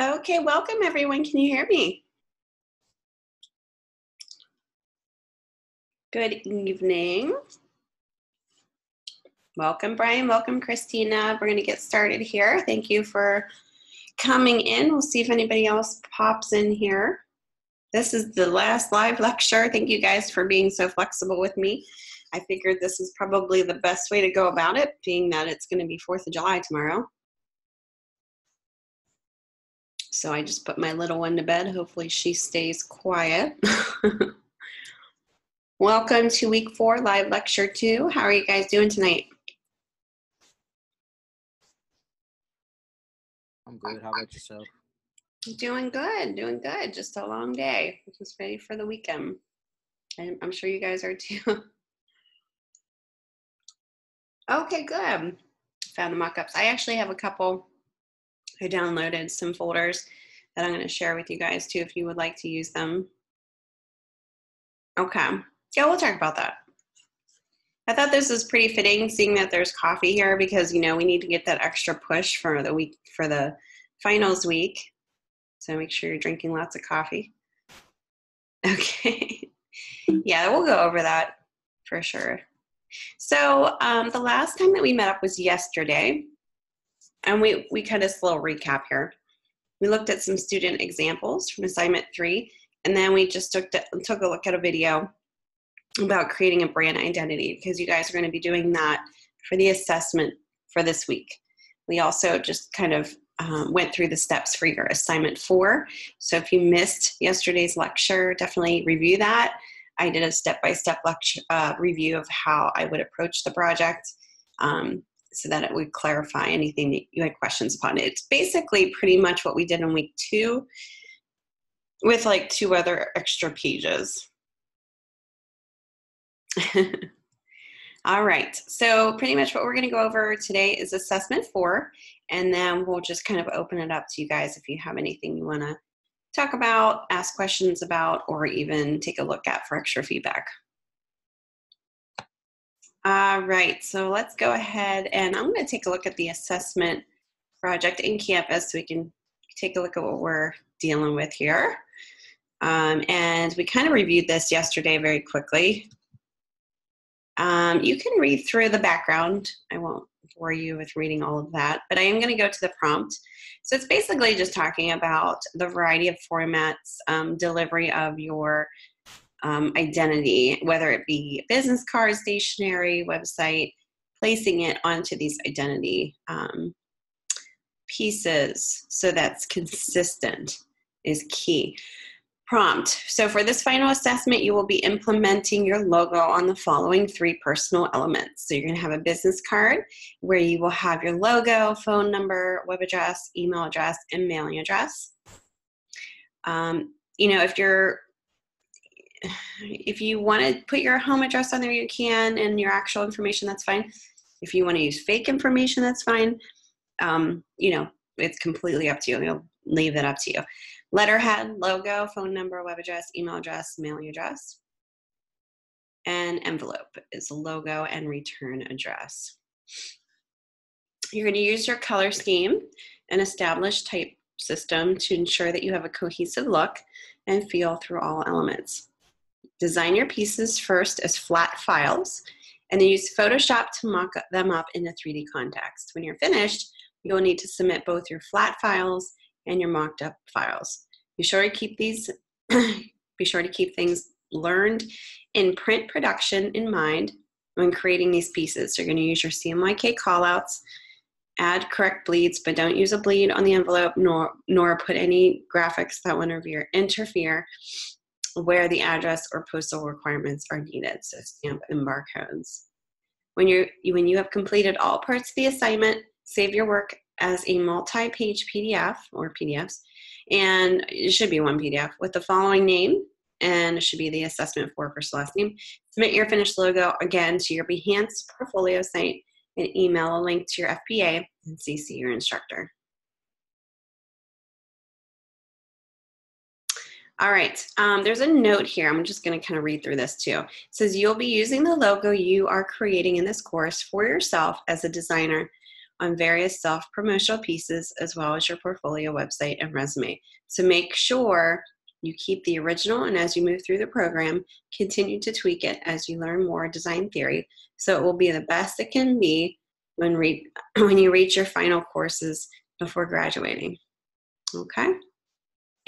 Okay, welcome everyone. Can you hear me? Good evening. Welcome, Brian. Welcome, Christina. We're going to get started here. Thank you for coming in. We'll see if anybody else pops in here. This is the last live lecture. Thank you guys for being so flexible with me. I figured this is probably the best way to go about it, being that it's going to be 4th of July tomorrow. So I just put my little one to bed. Hopefully she stays quiet. Welcome to week four, live lecture two. How are you guys doing tonight? I'm good. How about yourself? Doing good, doing good. Just a long day. Just ready for the weekend. I'm, I'm sure you guys are too. okay, good. Found the mock-ups. I actually have a couple I downloaded some folders that I'm going to share with you guys too if you would like to use them. Okay. Yeah, we'll talk about that. I thought this was pretty fitting seeing that there's coffee here because you know we need to get that extra push for the week for the finals week. So make sure you're drinking lots of coffee. Okay. yeah, we'll go over that for sure. So um, the last time that we met up was yesterday and we, we kind of little recap here. We looked at some student examples from assignment three, and then we just took, to, took a look at a video about creating a brand identity because you guys are going to be doing that for the assessment for this week. We also just kind of um, went through the steps for your assignment four. So if you missed yesterday's lecture, definitely review that. I did a step-by-step lecture uh, review of how I would approach the project. Um, so that it would clarify anything that you had questions upon. It's basically pretty much what we did in week two with like two other extra pages. All right, so pretty much what we're going to go over today is assessment four, and then we'll just kind of open it up to you guys if you have anything you want to talk about, ask questions about, or even take a look at for extra feedback. All right, so let's go ahead and I'm going to take a look at the assessment project in Canvas so we can take a look at what we're dealing with here. Um, and we kind of reviewed this yesterday very quickly. Um, you can read through the background. I won't bore you with reading all of that, but I am going to go to the prompt. So it's basically just talking about the variety of formats, um, delivery of your um, identity, whether it be business card, stationery, website, placing it onto these identity um, pieces so that's consistent is key. Prompt. So for this final assessment, you will be implementing your logo on the following three personal elements. So you're going to have a business card where you will have your logo, phone number, web address, email address, and mailing address. Um, you know, if you're if you want to put your home address on there, you can, and your actual information, that's fine. If you want to use fake information, that's fine. Um, you know, it's completely up to you. We'll leave that up to you. Letterhead, logo, phone number, web address, email address, mailing address. And envelope is logo and return address. You're going to use your color scheme and established type system to ensure that you have a cohesive look and feel through all elements. Design your pieces first as flat files and then use Photoshop to mock them up in a 3D context. When you're finished, you'll need to submit both your flat files and your mocked up files. Be sure to keep these, be sure to keep things learned in print production in mind when creating these pieces. So you're gonna use your CMYK callouts, add correct bleeds, but don't use a bleed on the envelope nor, nor put any graphics that would interfere, interfere where the address or postal requirements are needed, so stamp and barcodes. When, you're, when you have completed all parts of the assignment, save your work as a multi-page PDF or PDFs, and it should be one PDF with the following name, and it should be the assessment for first last name. Submit your finished logo again to your Behance portfolio site and email a link to your FBA and CC your instructor. All right, um, there's a note here. I'm just going to kind of read through this too. It says you'll be using the logo you are creating in this course for yourself as a designer on various self promotional pieces as well as your portfolio website and resume. So make sure you keep the original and as you move through the program, continue to tweak it as you learn more design theory so it will be the best it can be when, re- when you reach your final courses before graduating. Okay?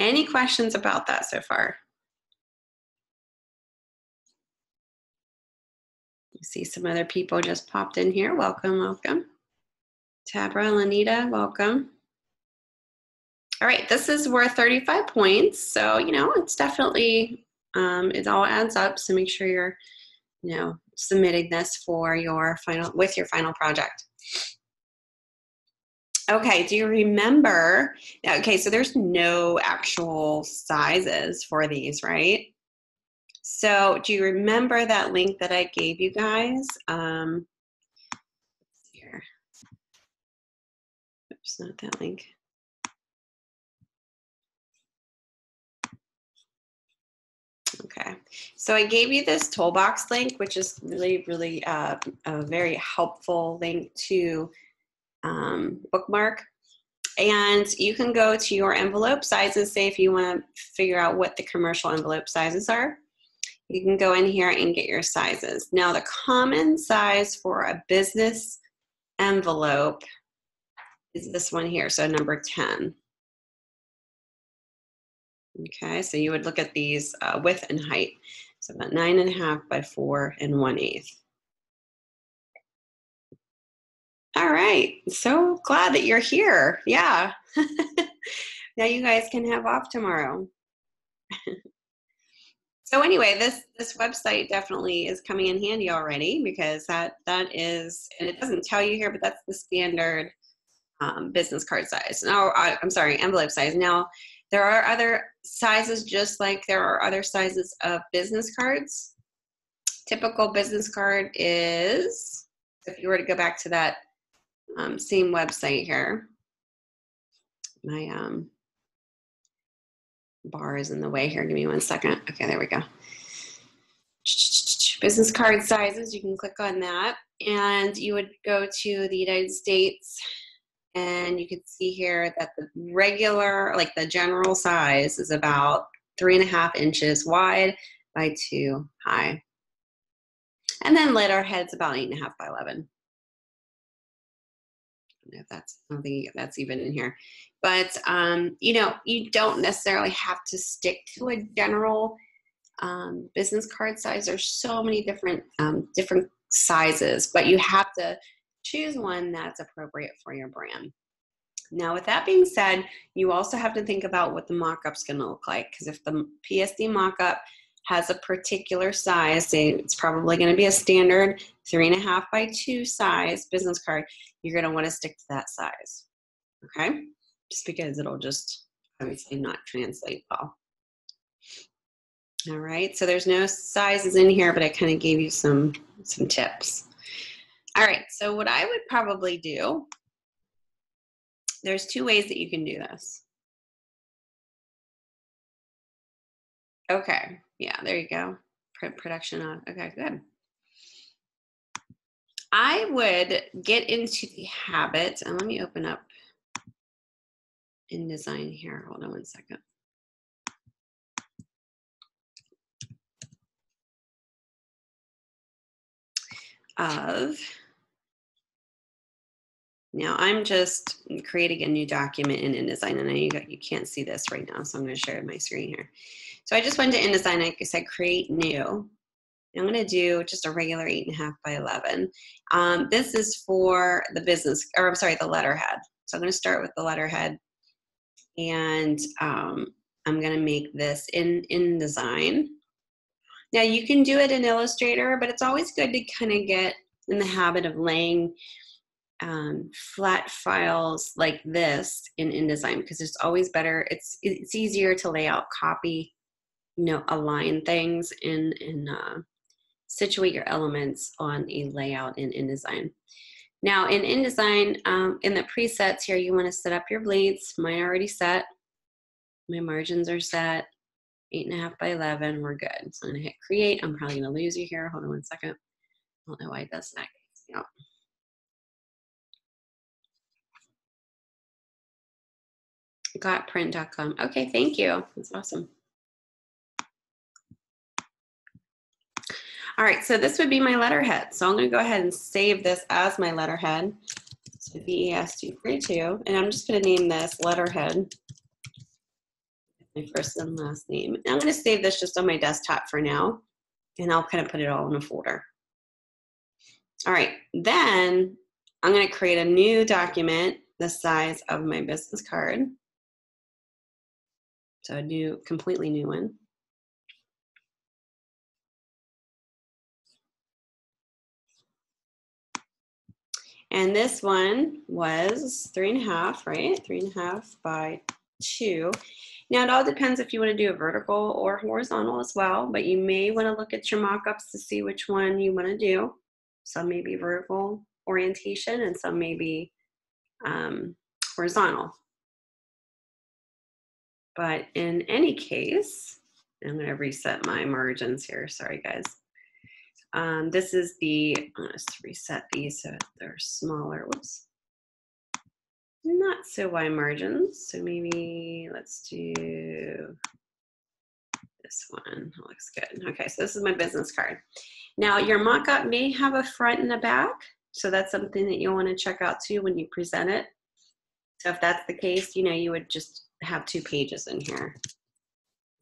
Any questions about that so far? You see some other people just popped in here. Welcome, welcome. Tabra, Lanita, welcome. All right, this is worth 35 points. So, you know, it's definitely, um, it all adds up. So make sure you're, you know, submitting this for your final, with your final project. Okay, do you remember? Okay, so there's no actual sizes for these, right? So do you remember that link that I gave you guys? Um, here. Oops, not that link. Okay, so I gave you this toolbox link, which is really, really uh, a very helpful link to um, bookmark. And you can go to your envelope sizes, say if you want to figure out what the commercial envelope sizes are. You can go in here and get your sizes. Now, the common size for a business envelope is this one here, so number 10. Okay, so you would look at these uh, width and height. So about nine and a half by four and one eighth. All right, so glad that you're here. Yeah. now you guys can have off tomorrow. so anyway, this this website definitely is coming in handy already because that that is, and it doesn't tell you here, but that's the standard um, business card size. No, I, I'm sorry, envelope size. Now there are other sizes, just like there are other sizes of business cards. Typical business card is, if you were to go back to that um, same website here, my um, bar is in the way here. Give me one second. Okay, there we go. Business card sizes, you can click on that. And you would go to the United States and you can see here that the regular, like the general size is about three and a half inches wide by two high. And then letterhead's about eight and a half by 11. Know if that's, I don't think that's even in here. But, um, you know, you don't necessarily have to stick to a general um, business card size. There's so many different, um, different sizes, but you have to choose one that's appropriate for your brand. Now, with that being said, you also have to think about what the mock-up's going to look like because if the PSD mock-up has a particular size, say it's probably going to be a standard three and a half by two size business card, you're going to want to stick to that size. Okay? Just because it'll just obviously not translate well. All right, so there's no sizes in here, but I kind of gave you some some tips. All right, so what I would probably do, there's two ways that you can do this. Okay, yeah, there you go. Print production on. Okay, good. I would get into the habit, and let me open up InDesign here. Hold on one second. Of now I'm just creating a new document in InDesign and I know you, got, you can't see this right now, so I'm gonna share my screen here. So I just went to InDesign, like I said, create new. I'm gonna do just a regular eight and a half by 11. Um, this is for the business, or I'm sorry, the letterhead. So I'm gonna start with the letterhead and um, I'm gonna make this in InDesign. Now you can do it in Illustrator, but it's always good to kind of get in the habit of laying um, flat files like this in InDesign because it's always better. It's it's easier to lay out, copy, you know, align things in in uh, situate your elements on a layout in InDesign. Now in InDesign, um, in the presets here, you wanna set up your bleeds. Mine already set. My margins are set. Eight and a half by 11, we're good. So I'm gonna hit create. I'm probably gonna lose you here. Hold on one second. I don't know why that's not getting out. Got print.com. Okay, thank you. That's awesome. All right, so this would be my letterhead. So I'm to go ahead and save this as my letterhead. So VES232, and I'm just going to name this letterhead. My first and last name. And I'm going to save this just on my desktop for now, and I'll kind of put it all in a folder. All right, then I'm going to create a new document the size of my business card. So a new, completely new one. And this one was three and a half, right? Three and a half by two. Now it all depends if you want to do a vertical or horizontal as well, but you may want to look at your mock-ups to see which one you want to do. Some may be vertical orientation and some may be um, horizontal. But in any case, I'm going to reset my margins here. Sorry, guys. Um, this is the, let's reset these so they're smaller. Whoops. Not so wide margins. So maybe let's do this one. that looks good. Okay, so this is my business card. Now your mock-up may have a front and a back. So that's something that you'll want to check out too when you present it. So if that's the case, you know, you would just have two pages in here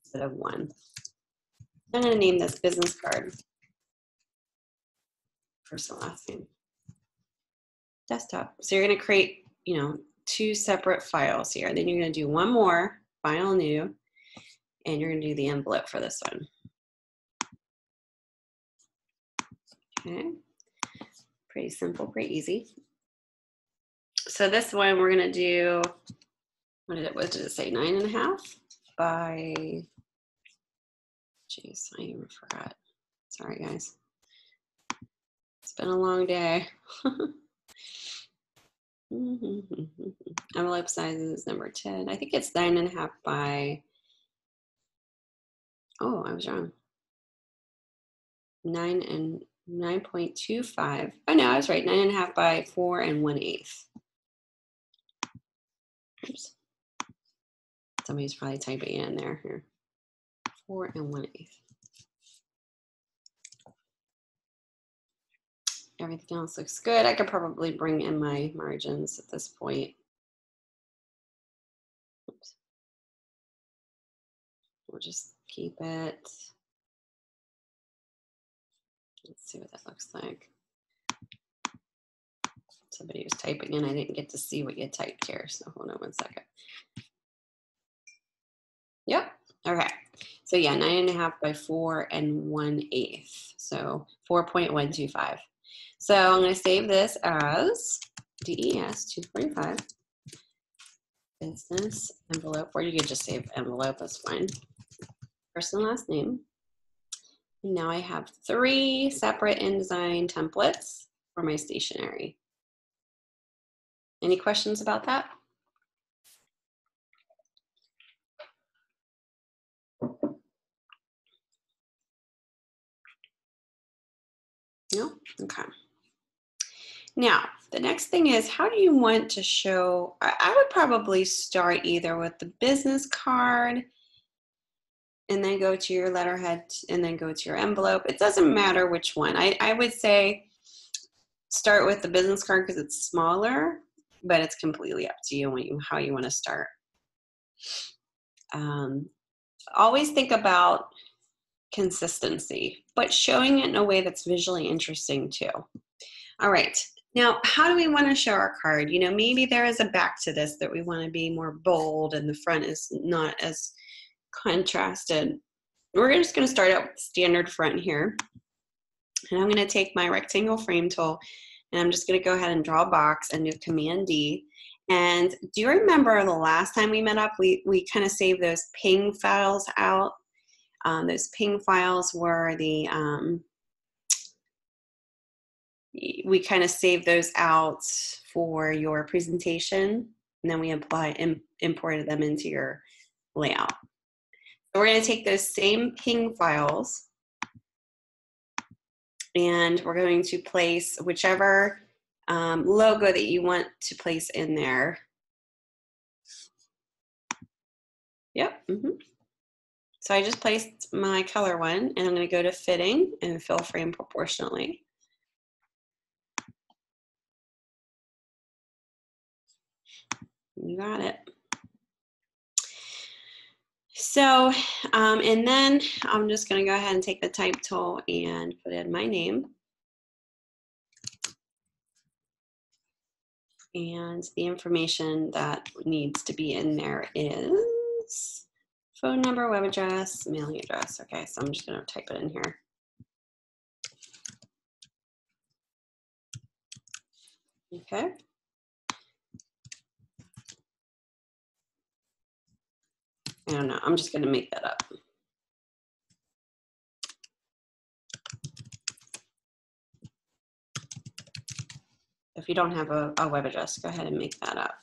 instead of one. I'm going to name this business card. First and last name. Desktop. So you're going to create, you know, two separate files here. Then you're going to do one more, file new, and you're going to do the envelope for this one. Okay. Pretty simple, pretty easy. So this one we're going to do what did it, what did it say? Nine and a half by, jeez, I even forgot. Sorry, guys. It's been a long day. Envelope size is number 10. I think it's nine and a half by, oh, I was wrong. Nine and 9.25. Oh, no, I was right. Nine and a half by four and one eighth. Oops. Somebody's probably typing in there here. Four and one eighth. Everything else looks good. I could probably bring in my margins at this point. Oops. We'll just keep it. Let's see what that looks like. Somebody was typing in. I didn't get to see what you typed here. So hold on one second. Yep. Okay. So yeah, nine and a half by four and one eighth. So 4.125. So I'm going to save this as DES 245 business envelope, or you could just save envelope, that's fine. First and last name. And now I have three separate InDesign templates for my stationery. Any questions about that? No? Okay. Now, the next thing is how do you want to show? I would probably start either with the business card and then go to your letterhead and then go to your envelope. It doesn't matter which one. I, I would say start with the business card because it's smaller, but it's completely up to you, how you want to start. Um, always think about consistency, but showing it in a way that's visually interesting too. All right, now how do we want to show our card? You know, maybe there is a back to this that we want to be more bold and the front is not as contrasted. We're just going to start out with standard front here. And I'm going to take my rectangle frame tool and I'm just going to go ahead and draw a box and do Command D. And do you remember the last time we met up, we, we kind of saved those ping files out um, those ping files were the, um, we kind of save those out for your presentation and then we apply Im- imported them into your layout. So we're going to take those same ping files and we're going to place whichever um, logo that you want to place in there. Yep. Mm-hmm. So I just placed my color one and I'm going to go to fitting and fill frame proportionally. You got it. So, um, and then I'm just going to go ahead and take the type tool and put in my name. And the information that needs to be in there is phone number, web address, mailing address. Okay, so I'm just going to type it in here. Okay. I don't know. I'm just going to make that up. If you don't have a, a web address, go ahead and make that up.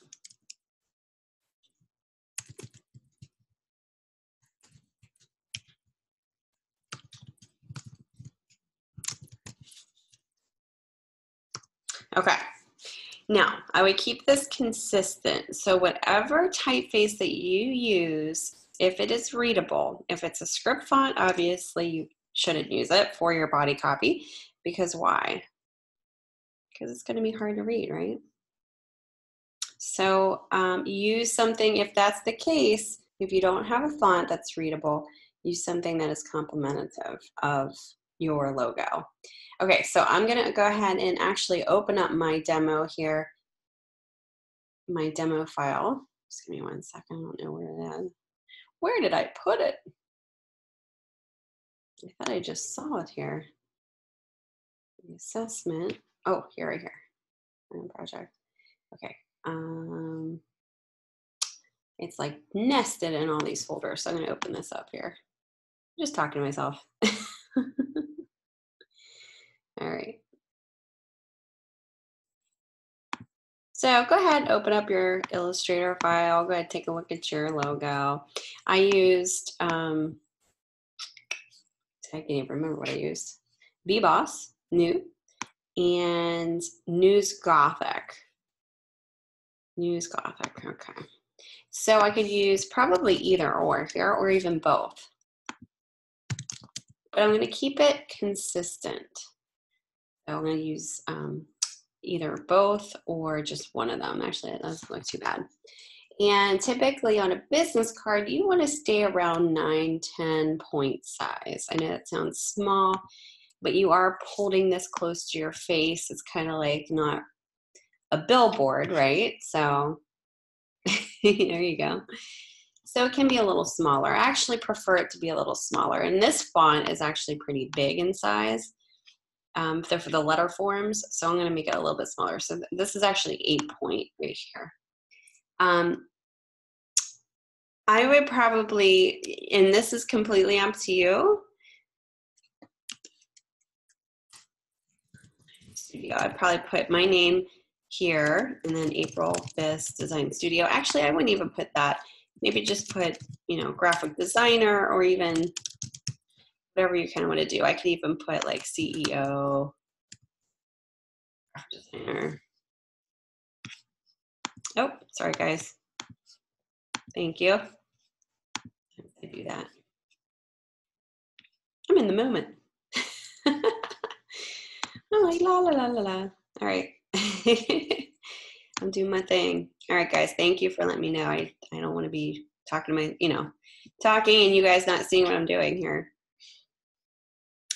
Okay. Now, I would keep this consistent. So whatever typeface that you use, if it is readable, if it's a script font, obviously you shouldn't use it for your body copy. Because why? Because it's going to be hard to read, right? So um, use something, if that's the case, if you don't have a font that's readable, use something that is complementative of your logo. Okay, so I'm gonna go ahead and actually open up my demo here, my demo file. Just give me one second, I don't know where it is. Where did I put it? I thought I just saw it here. The assessment, oh, here, right here, project. Okay, um, it's like nested in all these folders. So I'm gonna open this up here. I'm just talking to myself. All right. So go ahead, open up your Illustrator file. Go ahead, and take a look at your logo. I used, um, I can't even remember what I used. VBoss, new, and News Gothic. News Gothic, okay. So I could use probably either or here, or even both. But I'm gonna keep it consistent. I'm going to use um, either both or just one of them. Actually, it doesn't look too bad. And typically on a business card, you want to stay around 9, 10 point size. I know that sounds small, but you are holding this close to your face. It's kind of like not a billboard, right? So there you go. So it can be a little smaller. I actually prefer it to be a little smaller. And this font is actually pretty big in size um, they're for the letter forms, so I'm going to make it a little bit smaller. So th this is actually eight point right here. Um, I would probably, and this is completely up to you. Studio, I'd probably put my name here and then April Biss Design Studio. Actually, I wouldn't even put that. Maybe just put, you know, graphic designer or even whatever you kind of want to do. I could even put like CEO, designer. Oh, sorry guys. Thank you. I do that. I'm in the moment. I'm like la la la la la. All right. I'm doing my thing. All right, guys. Thank you for letting me know. I I don't want to be talking to my, you know, talking and you guys not seeing what I'm doing here.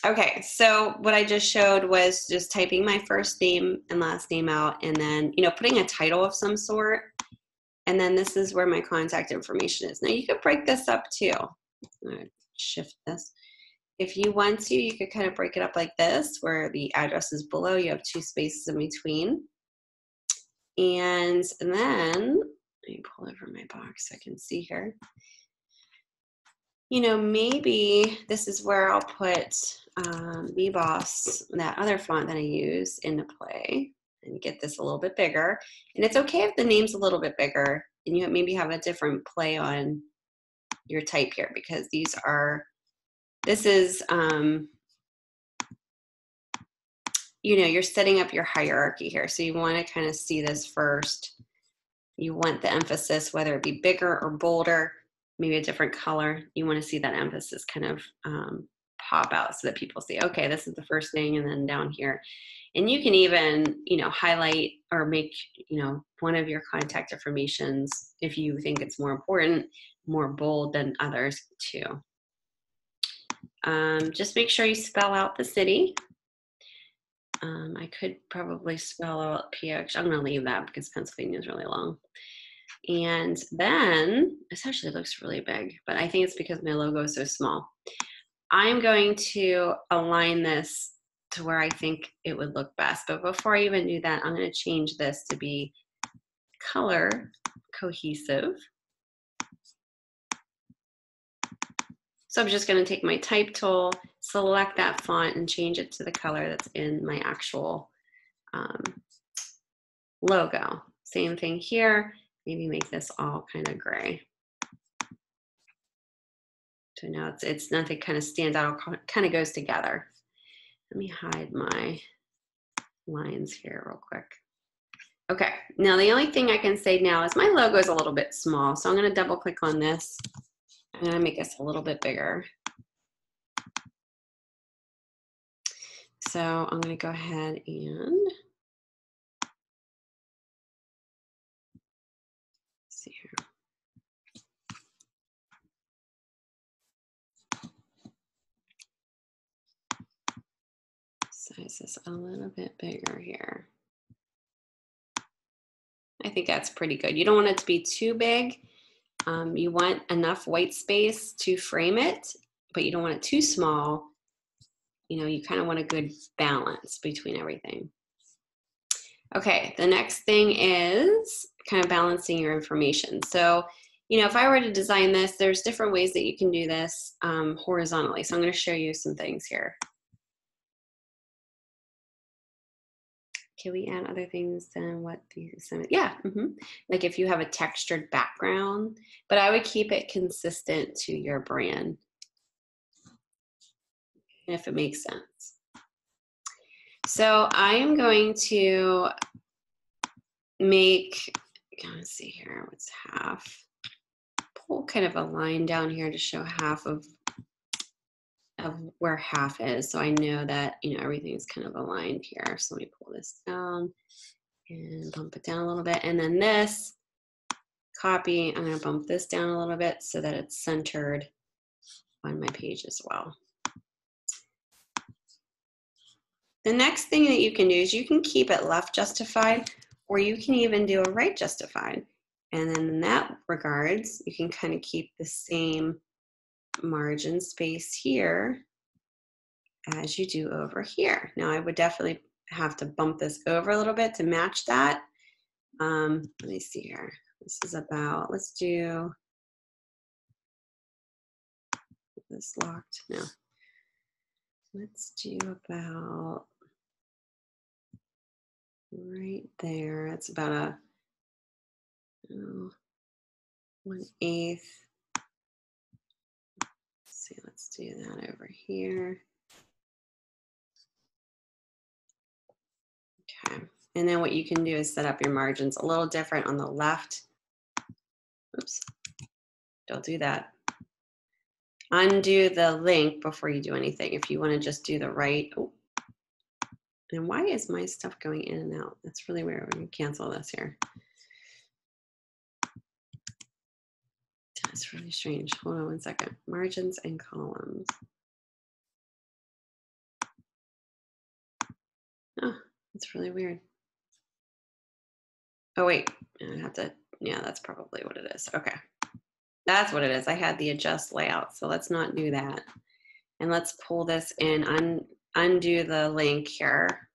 Okay, so what I just showed was just typing my first name and last name out and then, you know, putting a title of some sort. And then this is where my contact information is. Now you could break this up too. shift this. If you want to, you could kind of break it up like this, where the address is below, you have two spaces in between. And then, let me pull over my box so I can see here you know, maybe this is where I'll put um, VBoss, that other font that I use, into play and get this a little bit bigger. And it's okay if the name's a little bit bigger and you maybe have a different play on your type here because these are, this is, um, you know, you're setting up your hierarchy here. So you want to kind of see this first. You want the emphasis, whether it be bigger or bolder maybe a different color. You want to see that emphasis kind of um, pop out so that people see, okay, this is the first thing, and then down here. And you can even, you know, highlight or make, you know, one of your contact informations if you think it's more important, more bold than others too. Um, just make sure you spell out the city. Um, I could probably spell out PX. I'm going to leave that because Pennsylvania is really long. And then, this actually looks really big, but I think it's because my logo is so small. I'm going to align this to where I think it would look best. But before I even do that, I'm going to change this to be color cohesive. So I'm just going to take my type tool, select that font, and change it to the color that's in my actual um, logo. Same thing here. Maybe make this all kind of gray. So now it's, it's nothing kind of stands out, kind of goes together. Let me hide my lines here real quick. Okay, now the only thing I can say now is my logo is a little bit small, so I'm gonna double click on this. I'm gonna make this a little bit bigger. So I'm gonna go ahead and see here. Size this a little bit bigger here. I think that's pretty good. You don't want it to be too big. Um, you want enough white space to frame it, but you don't want it too small. You know, you kind of want a good balance between everything. Okay, the next thing is kind of balancing your information. So, you know, if I were to design this, there's different ways that you can do this um, horizontally. So I'm going to show you some things here. Can we add other things than what the? Yeah, mm-hmm. like if you have a textured background, but I would keep it consistent to your brand, if it makes sense. So I am going to make, let's see here, what's half? Pull kind of a line down here to show half of of where half is. So I know that, you know, everything's kind of aligned here. So let me pull this down and bump it down a little bit. And then this copy, I'm gonna bump this down a little bit so that it's centered on my page as well. The next thing that you can do is you can keep it left justified or you can even do a right justified. And then in that regards, you can kind of keep the same margin space here as you do over here. Now I would definitely have to bump this over a little bit to match that. Um, let me see here. This is about, let's do this locked. No. Let's do about right there. It's about a oh, one eighth see, let's do that over here. Okay, and then what you can do is set up your margins a little different on the left. Oops, don't do that. Undo the link before you do anything. If you want to just do the right. Oh. And why is my stuff going in and out? That's really weird. Going to cancel this here. That's really strange. Hold on one second. Margins and columns. Oh, that's really weird. Oh, wait. I have to, yeah, that's probably what it is. Okay. That's what it is. I had the adjust layout. So let's not do that. And let's pull this in, un, undo the link here.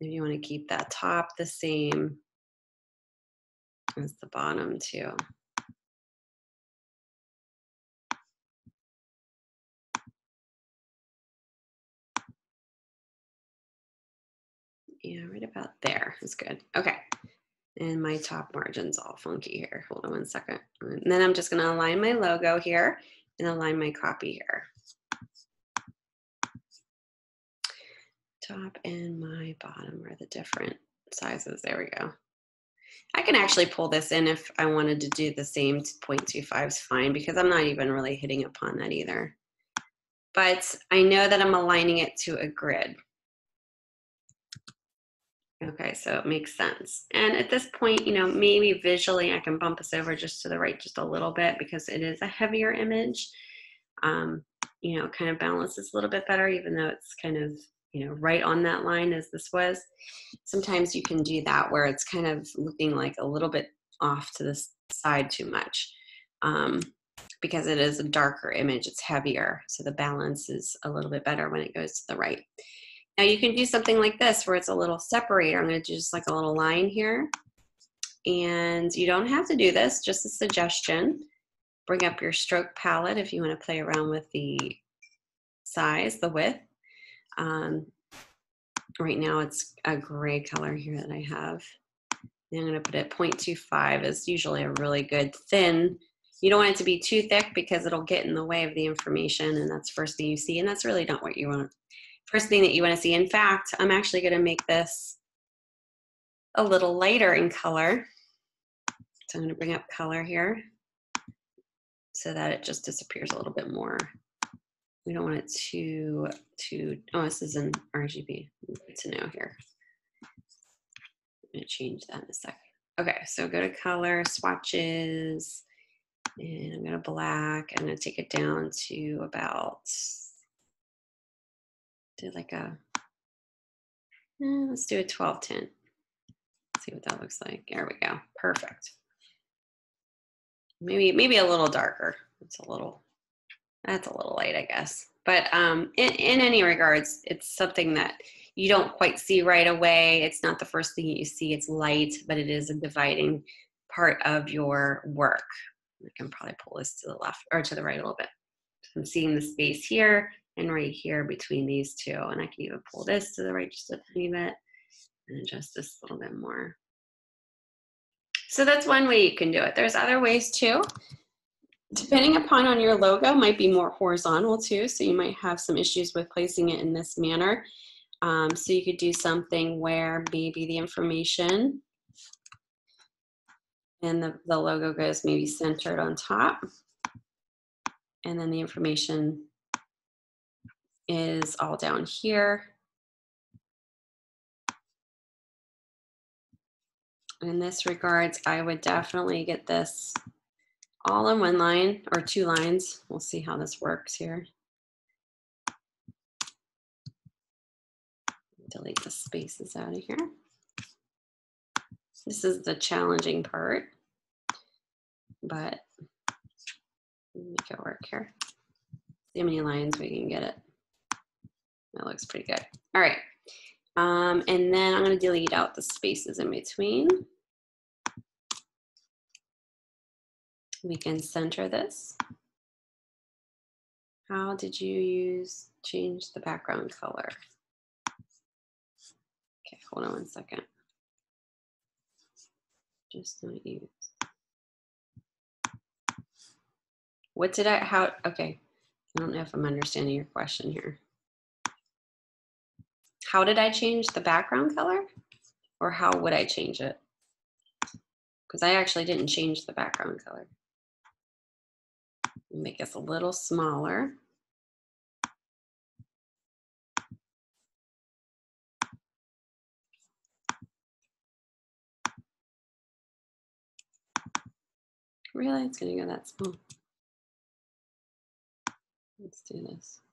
If you want to keep that top the same as the bottom too. Yeah, right about there. is good. Okay. And my top margin's all funky here. Hold on one second. And then I'm just gonna align my logo here and align my copy here. Top and my bottom are the different sizes. There we go. I can actually pull this in if I wanted to do the same 0.25 is fine because I'm not even really hitting upon that either. But I know that I'm aligning it to a grid. Okay, so it makes sense. And at this point, you know, maybe visually I can bump this over just to the right just a little bit because it is a heavier image. Um, you know, kind of balances a little bit better, even though it's kind of, you know, right on that line as this was. Sometimes you can do that where it's kind of looking like a little bit off to the side too much. Um, because it is a darker image, it's heavier. So the balance is a little bit better when it goes to the right. Now you can do something like this where it's a little separator. I'm going to do just like a little line here. And you don't have to do this, just a suggestion. Bring up your stroke palette if you want to play around with the size, the width. Um, right now it's a gray color here that I have. And I'm going to put it 0.25 is usually a really good thin. You don't want it to be too thick because it'll get in the way of the information and that's first thing you see and that's really not what you want first thing that you want to see. In fact, I'm actually going to make this a little lighter in color. So I'm going to bring up color here so that it just disappears a little bit more. We don't want it to, to oh, this is in RGB. Good to know here. I'm going to change that in a second. Okay, so go to color, swatches, and I'm going to black. I'm going to take it down to about do like a, eh, let's do a 1210. See what that looks like. There we go. Perfect. Maybe, maybe a little darker. It's a little, that's a little light, I guess. But um, in, in any regards, it's something that you don't quite see right away. It's not the first thing you see. It's light, but it is a dividing part of your work. I can probably pull this to the left or to the right a little bit. I'm seeing the space here and right here between these two. And I can even pull this to the right just a tiny bit and adjust this a little bit more. So that's one way you can do it. There's other ways too. Depending upon on your logo, might be more horizontal too. So you might have some issues with placing it in this manner. Um, so you could do something where maybe the information and the, the logo goes maybe centered on top. And then the information is all down here. In this regards, I would definitely get this all in one line or two lines. We'll see how this works here. Delete the spaces out of here. This is the challenging part, but make it work here. See how many lines we can get it. That looks pretty good. All right. Um, and then I'm going to delete out the spaces in between. We can center this. How did you use change the background color? Okay, hold on one second. Just not use. What did I, how, okay. I don't know if I'm understanding your question here. How did I change the background color? Or how would I change it? Because I actually didn't change the background color. Make this a little smaller. Really? It's to go that small. Let's do this.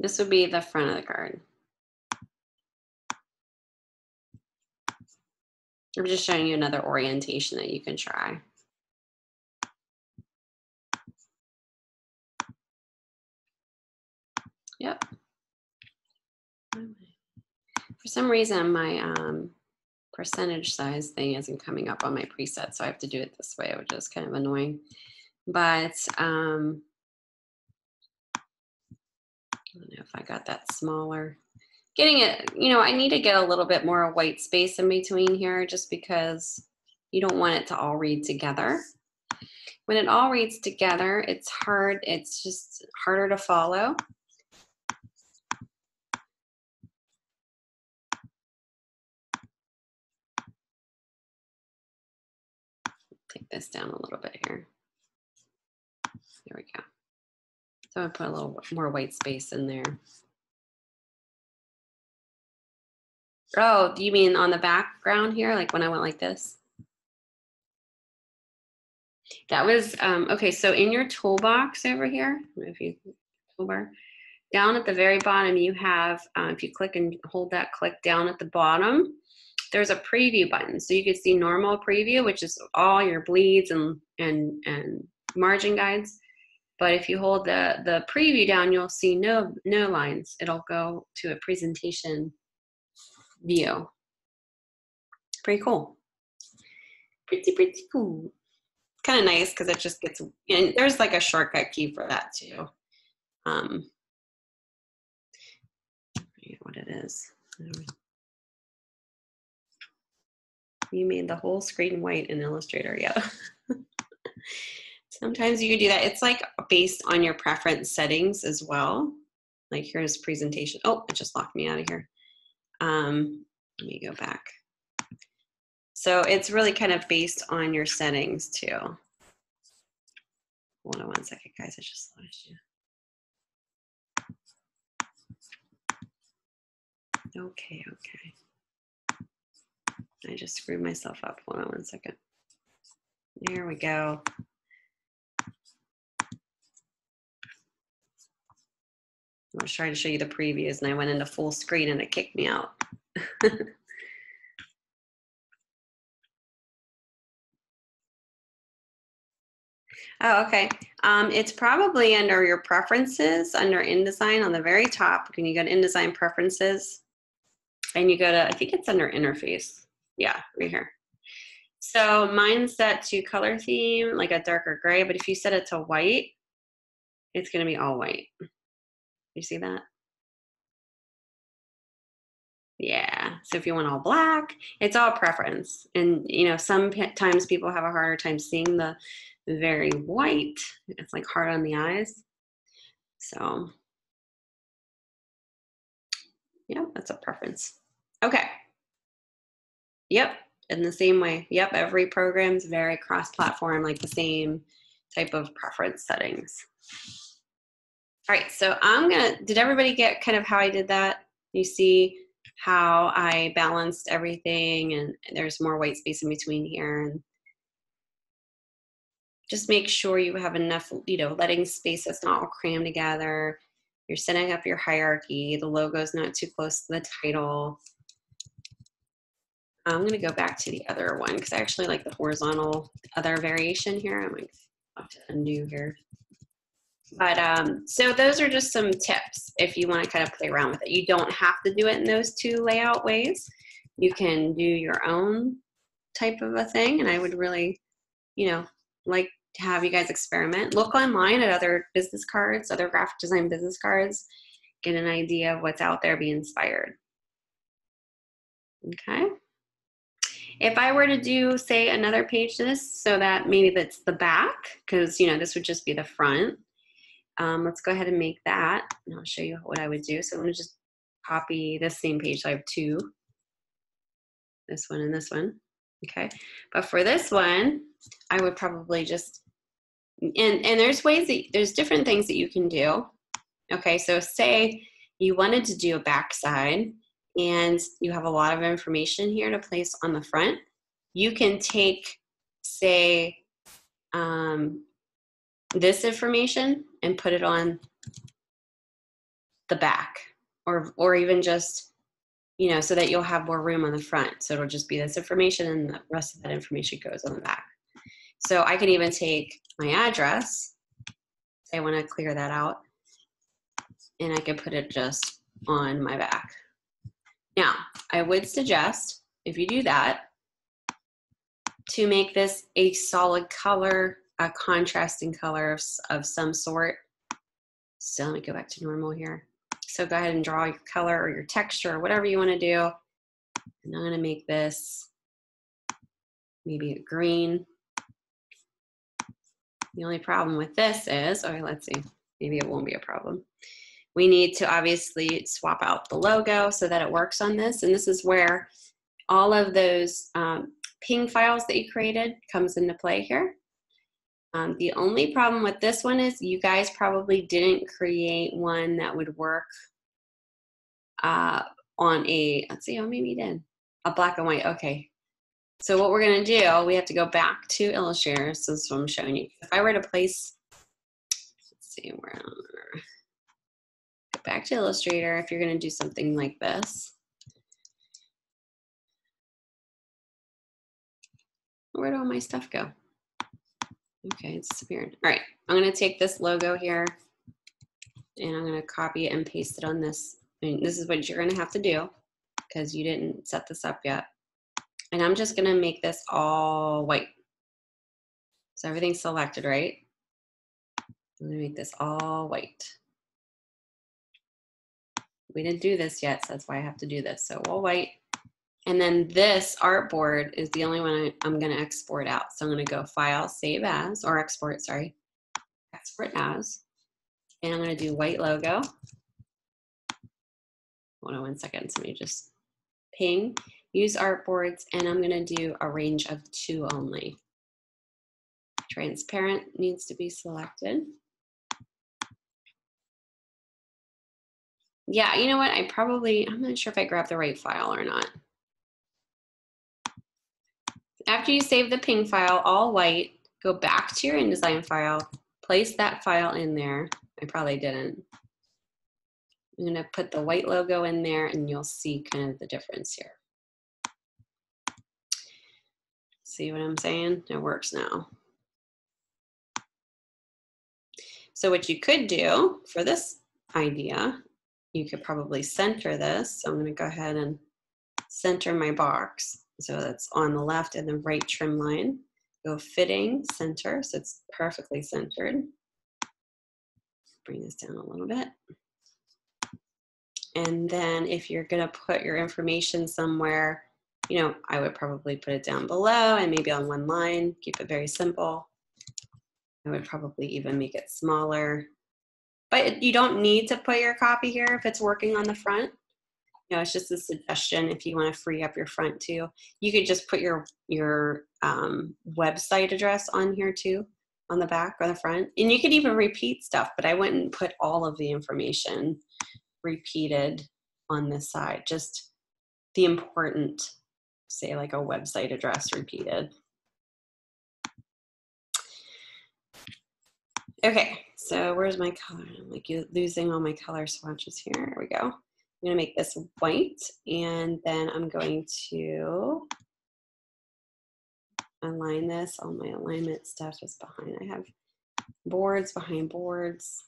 This would be the front of the card. I'm just showing you another orientation that you can try. Yep. For some reason, my um, percentage size thing isn't coming up on my preset, so I have to do it this way, which is kind of annoying. But um, I don't know if I got that smaller. Getting it, you know, I need to get a little bit more white space in between here just because you don't want it to all read together. when it all reads together, it's hard, it's just harder to follow. Take this down a little bit here. There we go. So I put a little more white space in there. Oh, do you mean on the background here? Like when I went like this? That was, um, okay, so in your toolbox over here, if you, toolbar, down at the very bottom, you have, uh, if you click and hold that click down at the bottom, there's a preview button. So you can see normal preview, which is all your bleeds and, and, and margin guides. But if you hold the, the preview down, you'll see no, no lines. It'll go to a presentation view. Pretty cool. Pretty, pretty cool. Kind of nice because it just gets, and there's like a shortcut key for that too. Um, what it is. You made the whole screen white in Illustrator, yeah. Sometimes you can do that. It's like based on your preference settings as well. Like here's presentation. Oh, it just locked me out of here. Um, let me go back. So it's really kind of based on your settings too. Hold on one second, guys. I just lost you. Okay, okay. I just screwed myself up. Hold on one second. There we go. I was trying to show you the previews and I went into full screen and it kicked me out. oh, okay. Um, it's probably under your preferences, under InDesign on the very top. When you go to InDesign preferences and you go to, I think it's under interface. Yeah, right here. So mine's set to color theme, like a darker gray, but if you set it to white, it's gonna be all white. You see that? Yeah. So if you want all black, it's all preference. And you know, sometimes people have a harder time seeing the very white. It's like hard on the eyes. So yeah, that's a preference. Okay. Yep. In the same way. Yep. Every program's very cross-platform, like the same type of preference settings. All right, so I'm gonna, did everybody get kind of how I did that? You see how I balanced everything and there's more white space in between here and just make sure you have enough, you know, letting space that's not all crammed together. You're setting up your hierarchy. The logo's not too close to the title. I'm gonna go back to the other one because I actually like the horizontal other variation here. I'm like, have to undo here. But um, so those are just some tips if you want to kind of play around with it. You don't have to do it in those two layout ways. You can do your own type of a thing, and I would really, you know, like to have you guys experiment. Look online at other business cards, other graphic design business cards, get an idea of what's out there, be inspired. Okay. If I were to do, say, another page to this, so that maybe that's the back, because, you know, this would just be the front. Um, let's go ahead and make that, and I'll show you what I would do. So I'm gonna just copy this same page. So I have two, this one and this one, okay? But for this one, I would probably just, and, and there's ways that, there's different things that you can do. Okay, so say you wanted to do a backside and you have a lot of information here to place on the front. You can take, say, um, this information and put it on the back or or even just you know so that you'll have more room on the front. So it'll just be this information and the rest of that information goes on the back. So i can even take my address i want to clear that out and i can put it just on my back. Now i would suggest if you do that to make this a solid color a contrasting color of, of some sort. So let me go back to normal here. So go ahead and draw your color or your texture or whatever you want to do. And I'm going to make this maybe a green. The only problem with this is, oh, let's see, maybe it won't be a problem. We need to obviously swap out the logo so that it works on this. And this is where all of those um, ping files that you created comes into play here. Um, the only problem with this one is you guys probably didn't create one that would work uh, on a, let's see, oh, maybe you did, a black and white, okay. So what we're gonna do, we have to go back to Illustrator. So this is what I'm showing you. If I were to place, let's see, where, go back to Illustrator, if you're gonna do something like this, where did all my stuff go? Okay, it's disappeared. All right, I'm gonna take this logo here and I'm gonna copy it and paste it on this. And this is what you're gonna have to do because you didn't set this up yet. And I'm just gonna make this all white. So everything's selected, right? I'm gonna make this all white. We didn't do this yet, so that's why I have to do this. So all white. And then this artboard is the only one I, I'm gonna export out. So I'm gonna go File, Save As, or Export, sorry. Export As. And I'm gonna do white logo. Hold on one second, me just ping use artboards, and I'm gonna do a range of two only. Transparent needs to be selected. Yeah, you know what? I probably, I'm not sure if I grabbed the right file or not. After you save the ping file, all white, go back to your InDesign file, place that file in there. I probably didn't. I'm gonna put the white logo in there and you'll see kind of the difference here. See what I'm saying? It works now. So what you could do for this idea, you could probably center this. So I'm gonna go ahead and center my box. So that's on the left and the right trim line. Go fitting, center, so it's perfectly centered. Bring this down a little bit. And then if you're gonna put your information somewhere, you know, I would probably put it down below and maybe on one line, keep it very simple. I would probably even make it smaller. But you don't need to put your copy here if it's working on the front. You know, it's just a suggestion if you want to free up your front too. You could just put your your um, website address on here too, on the back or the front. And you could even repeat stuff, but I wouldn't put all of the information repeated on this side, just the important say like a website address repeated. Okay, so where's my color? I'm like losing all my color swatches here. Here we go. I'm gonna make this white and then I'm going to align this. All my alignment stuff is behind. I have boards behind boards.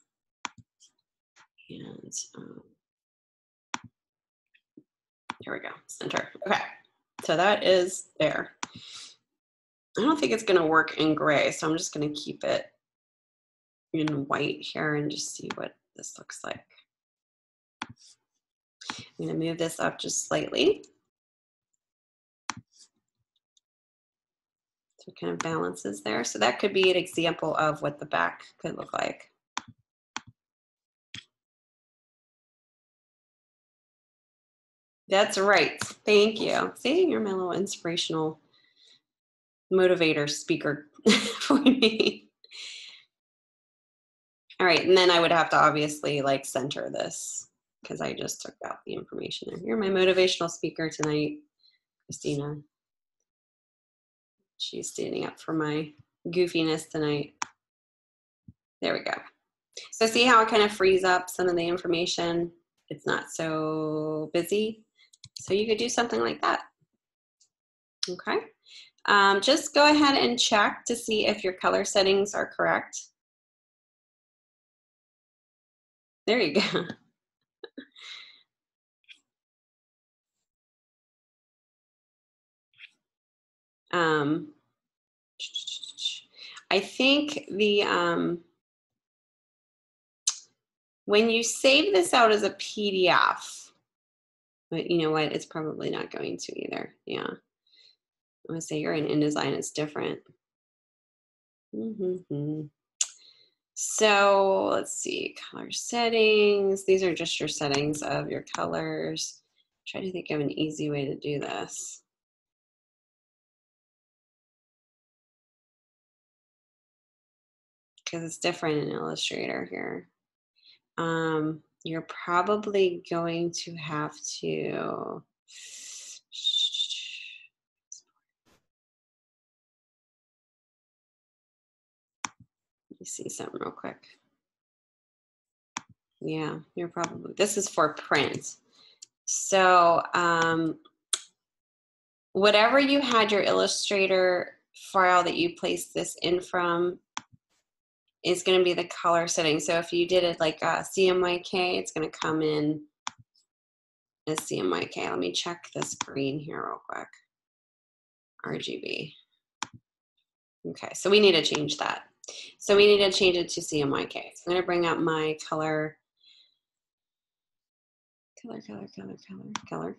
And um, here we go, center. Okay. So that is there. I don't think it's gonna work in gray, so I'm just gonna keep it in white here and just see what this looks like. I'm gonna move this up just slightly. So it kind of balances there. So that could be an example of what the back could look like. That's right. Thank you. See, you're my little inspirational motivator speaker for me. All right, and then I would have to obviously like center this because I just took out the information there. You're my motivational speaker tonight, Christina. She's standing up for my goofiness tonight. There we go. So see how it kind of frees up some of the information? It's not so busy. So you could do something like that. Okay. Um, just go ahead and check to see if your color settings are correct. There you go. um, I think the um, when you save this out as a PDF, but you know what? It's probably not going to either. Yeah. I'm gonna say you're in InDesign, it's different. Mm-hmm. So let's see, color settings. These are just your settings of your colors. Try to think of an easy way to do this. Because it's different in Illustrator here. Um, you're probably going to have to Let me see something real quick. Yeah, you're probably, this is for print. So um, whatever you had your Illustrator file that you placed this in from is going to be the color setting. So if you did it like CMYK, it's going to come in as CMYK. Let me check this green here real quick. RGB. Okay, so we need to change that. So we need to change it to CMYK. So I'm going to bring up my color, color, color, color, color, color.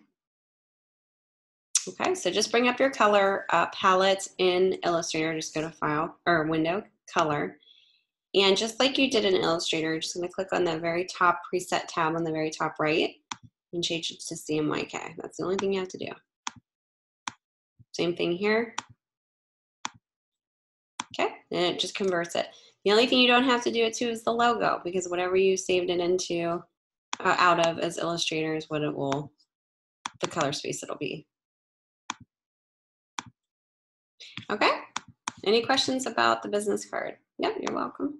Okay, so just bring up your color uh, palette in Illustrator. Just go to File or Window, Color. And just like you did in Illustrator, you're just to click on the very top preset tab on the very top right and change it to CMYK. That's the only thing you have to do. Same thing here. Okay, and it just converts it. The only thing you don't have to do it to is the logo because whatever you saved it into, uh, out of as Illustrator is what it will, the color space it'll be. Okay, any questions about the business card? Yep, you're welcome.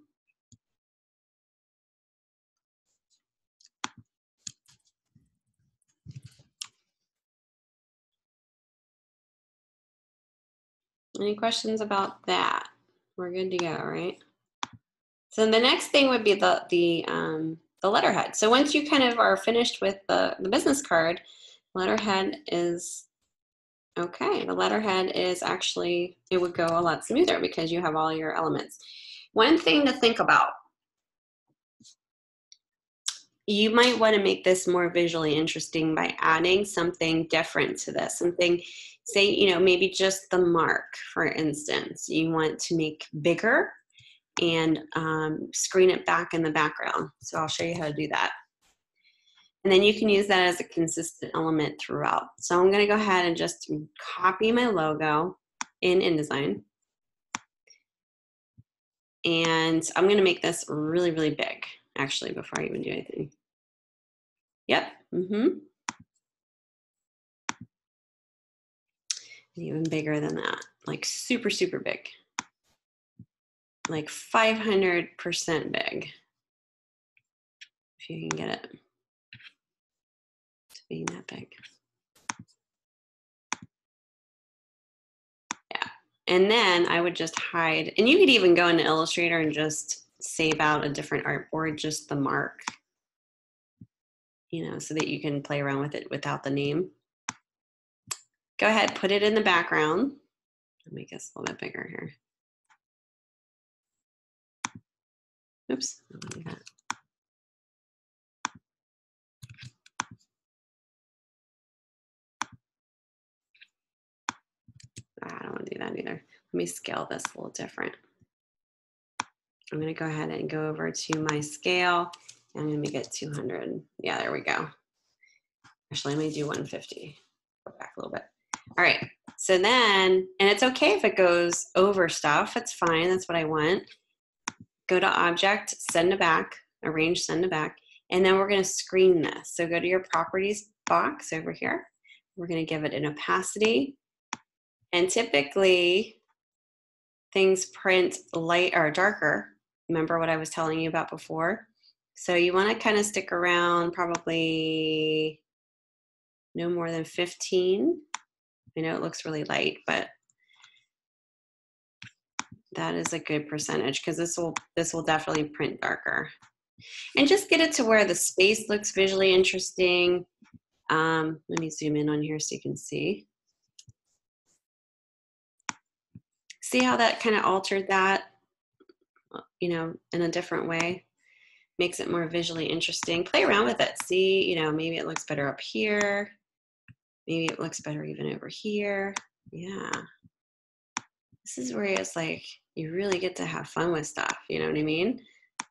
Any questions about that? We're good to go, right? So the next thing would be the the um, the letterhead. So once you kind of are finished with the, the business card, letterhead is okay. The letterhead is actually it would go a lot smoother because you have all your elements. One thing to think about. You might want to make this more visually interesting by adding something different to this, something say, you know, maybe just the mark, for instance, you want to make bigger and um, screen it back in the background. So I'll show you how to do that. And then you can use that as a consistent element throughout. So I'm gonna go ahead and just copy my logo in InDesign. And I'm gonna make this really, really big, actually, before I even do anything. Yep, mm-hmm. even bigger than that, like super, super big, like 500% big, if you can get it to being that big. Yeah, and then I would just hide, and you could even go into Illustrator and just save out a different artboard, just the mark, you know, so that you can play around with it without the name. Go ahead, put it in the background. Let me guess a little bit bigger here. Oops, I don't. Ah, want to do that either. Let me scale this a little different. I'm going to go ahead and go over to my scale. I'm going to make it 200. Yeah, there we go. Actually, let me do 150. Go back a little bit. All right. So then, and it's okay if it goes over stuff. It's fine. That's what I want. Go to object, send to back, arrange, send to back. And then we're going to screen this. So go to your properties box over here. We're going to give it an opacity. And typically, things print light or darker. Remember what I was telling you about before? So you want to kind of stick around probably no more than 15 I know it looks really light, but that is a good percentage because this will this will definitely print darker. And just get it to where the space looks visually interesting. Um, let me zoom in on here so you can see. See how that kind of altered that, you know, in a different way? Makes it more visually interesting. Play around with it. See, you know, maybe it looks better up here. Maybe it looks better even over here. Yeah. This is where it's like you really get to have fun with stuff. You know what I mean?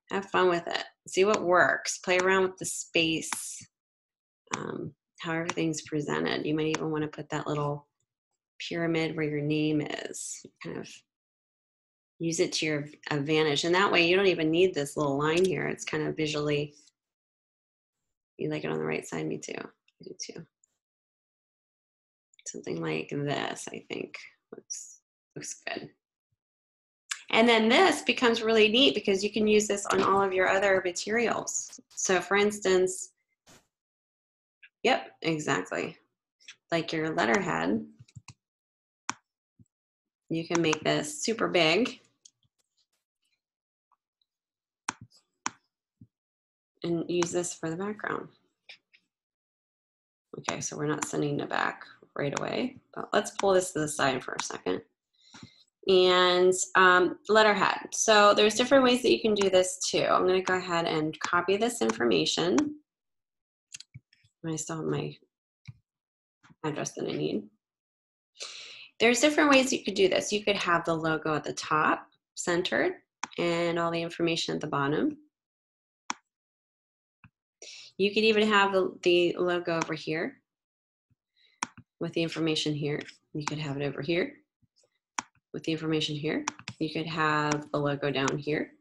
Have fun with it. See what works. Play around with the space, um, how everything's presented. You might even want to put that little pyramid where your name is. Kind of use it to your advantage. And that way you don't even need this little line here. It's kind of visually, you like it on the right side? Me too. I do too. Something like this, I think, looks, looks good. And then this becomes really neat because you can use this on all of your other materials. So for instance, yep, exactly. Like your letterhead, you can make this super big. And use this for the background. Okay, so we're not sending it back right away, but let's pull this to the side for a second and um, letterhead. So there's different ways that you can do this too. I'm going to go ahead and copy this information. I still have my address that I need. There's different ways you could do this. You could have the logo at the top, centered, and all the information at the bottom. You could even have the, the logo over here with the information here. You could have it over here with the information here. You could have the logo down here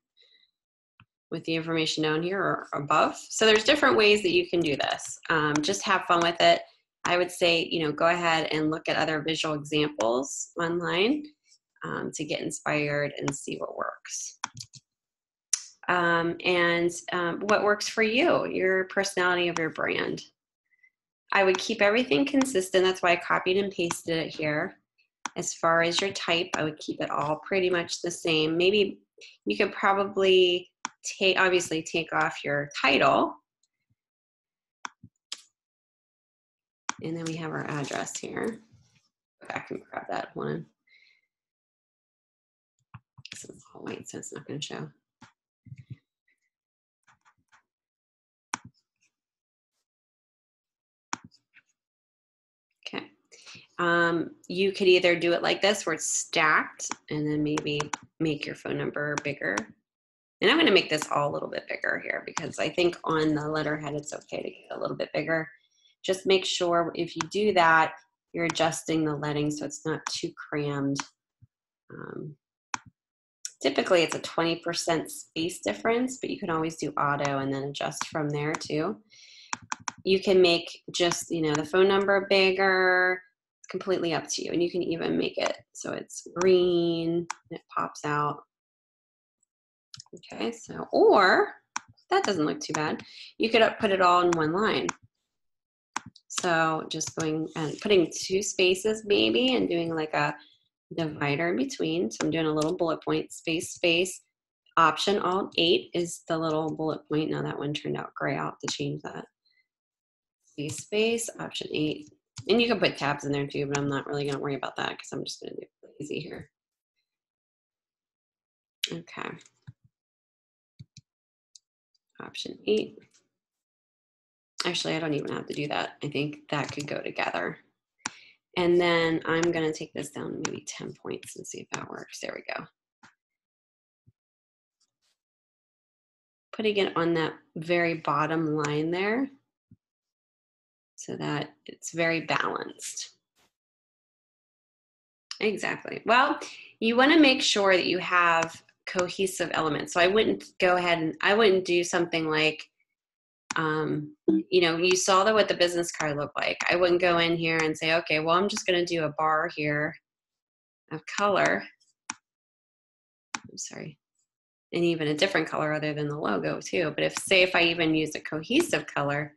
with the information down here or above. So there's different ways that you can do this. Um, just have fun with it. I would say, you know, go ahead and look at other visual examples online um, to get inspired and see what works. Um, and um, what works for you, your personality of your brand. I would keep everything consistent. That's why I copied and pasted it here. As far as your type, I would keep it all pretty much the same. Maybe you could probably take, obviously take off your title. And then we have our address here. I can grab that one. All white, so it's not gonna show. Um, you could either do it like this where it's stacked and then maybe make your phone number bigger. And I'm going to make this all a little bit bigger here because I think on the letterhead it's okay to get a little bit bigger. Just make sure if you do that, you're adjusting the leading so it's not too crammed. Um, typically it's a 20% space difference, but you can always do auto and then adjust from there too. You can make just, you know, the phone number bigger, completely up to you. And you can even make it so it's green and it pops out. Okay, so, or that doesn't look too bad. You could uh, put it all in one line. So just going and putting two spaces maybe and doing like a divider in between. So I'm doing a little bullet point, space, space. Option Alt 8 is the little bullet point. Now that one turned out gray. I'll have to change that. Space, space, Option 8, and you can put tabs in there too, but I'm not really going to worry about that because I'm just going to do it easy here. Okay. Option eight. Actually, I don't even have to do that. I think that could go together. And then I'm going to take this down maybe 10 points and see if that works. There we go. Putting it on that very bottom line there so that it's very balanced. Exactly. Well, you want to make sure that you have cohesive elements. So I wouldn't go ahead and I wouldn't do something like, um, you know, you saw the, what the business card looked like. I wouldn't go in here and say, okay, well, I'm just going to do a bar here of color. I'm sorry. And even a different color other than the logo too. But if, say, if I even use a cohesive color,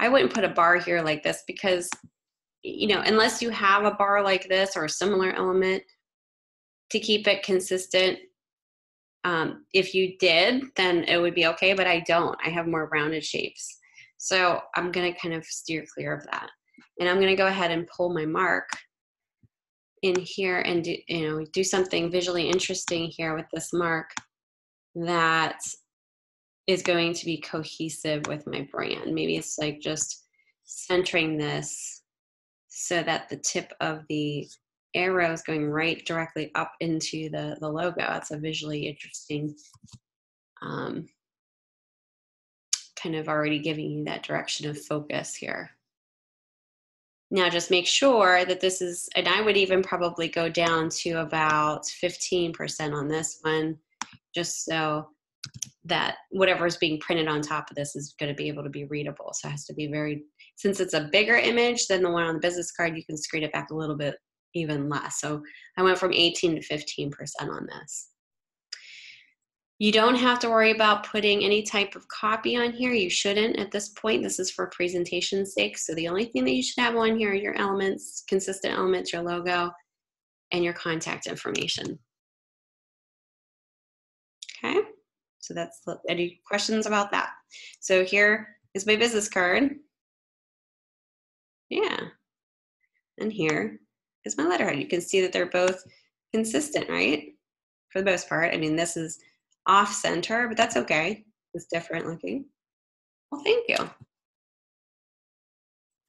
I wouldn't put a bar here like this because, you know, unless you have a bar like this or a similar element to keep it consistent, um, if you did, then it would be okay, but I don't. I have more rounded shapes. So I'm going to kind of steer clear of that. And I'm going to go ahead and pull my mark in here and do, you know, do something visually interesting here with this mark that is going to be cohesive with my brand. Maybe it's like just centering this so that the tip of the arrow is going right directly up into the, the logo. That's a visually interesting um, kind of already giving you that direction of focus here. Now just make sure that this is, and I would even probably go down to about 15% on this one, just so that whatever is being printed on top of this is going to be able to be readable. So it has to be very, since it's a bigger image than the one on the business card, you can screen it back a little bit even less. So I went from 18 to 15% on this. You don't have to worry about putting any type of copy on here. You shouldn't at this point. This is for presentation sake. So the only thing that you should have on here are your elements, consistent elements, your logo, and your contact information. Okay, so that's any questions about that? So here is my business card. Yeah, and here is my letterhead. You can see that they're both consistent, right? For the most part. I mean, this is off center, but that's okay. It's different looking. Well, thank you.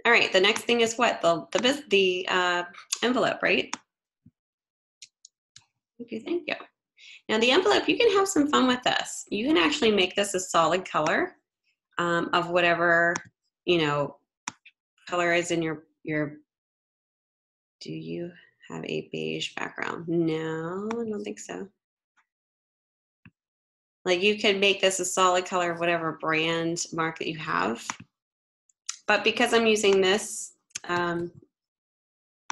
All right, the next thing is what? The, the, the uh, envelope, right? Thank you, thank you. Now the envelope, you can have some fun with this. You can actually make this a solid color um, of whatever, you know, color is in your, your, do you have a beige background? No, I don't think so. Like you can make this a solid color of whatever brand mark that you have. But because I'm using this um,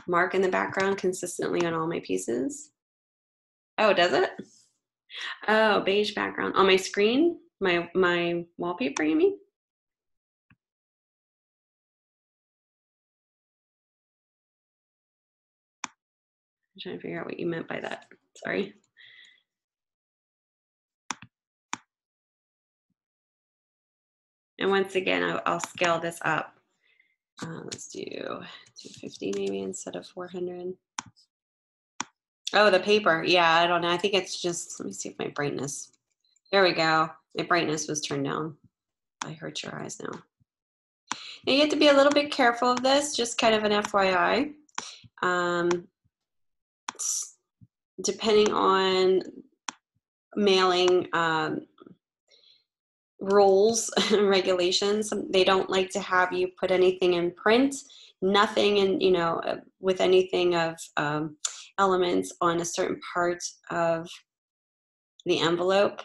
mark in the background consistently on all my pieces. Oh, does it? Oh, beige background. On my screen? My, my wallpaper, you mean? I'm trying to figure out what you meant by that. Sorry. And once again, I'll, I'll scale this up. Uh, let's do 250 maybe instead of 400. Oh, the paper. Yeah, I don't know. I think it's just, let me see if my brightness, there we go. My brightness was turned down. I hurt your eyes now. Now you have to be a little bit careful of this, just kind of an FYI. Um, depending on mailing, um, rules and regulations. They don't like to have you put anything in print, nothing in, you know, uh, with anything of um, elements on a certain part of the envelope.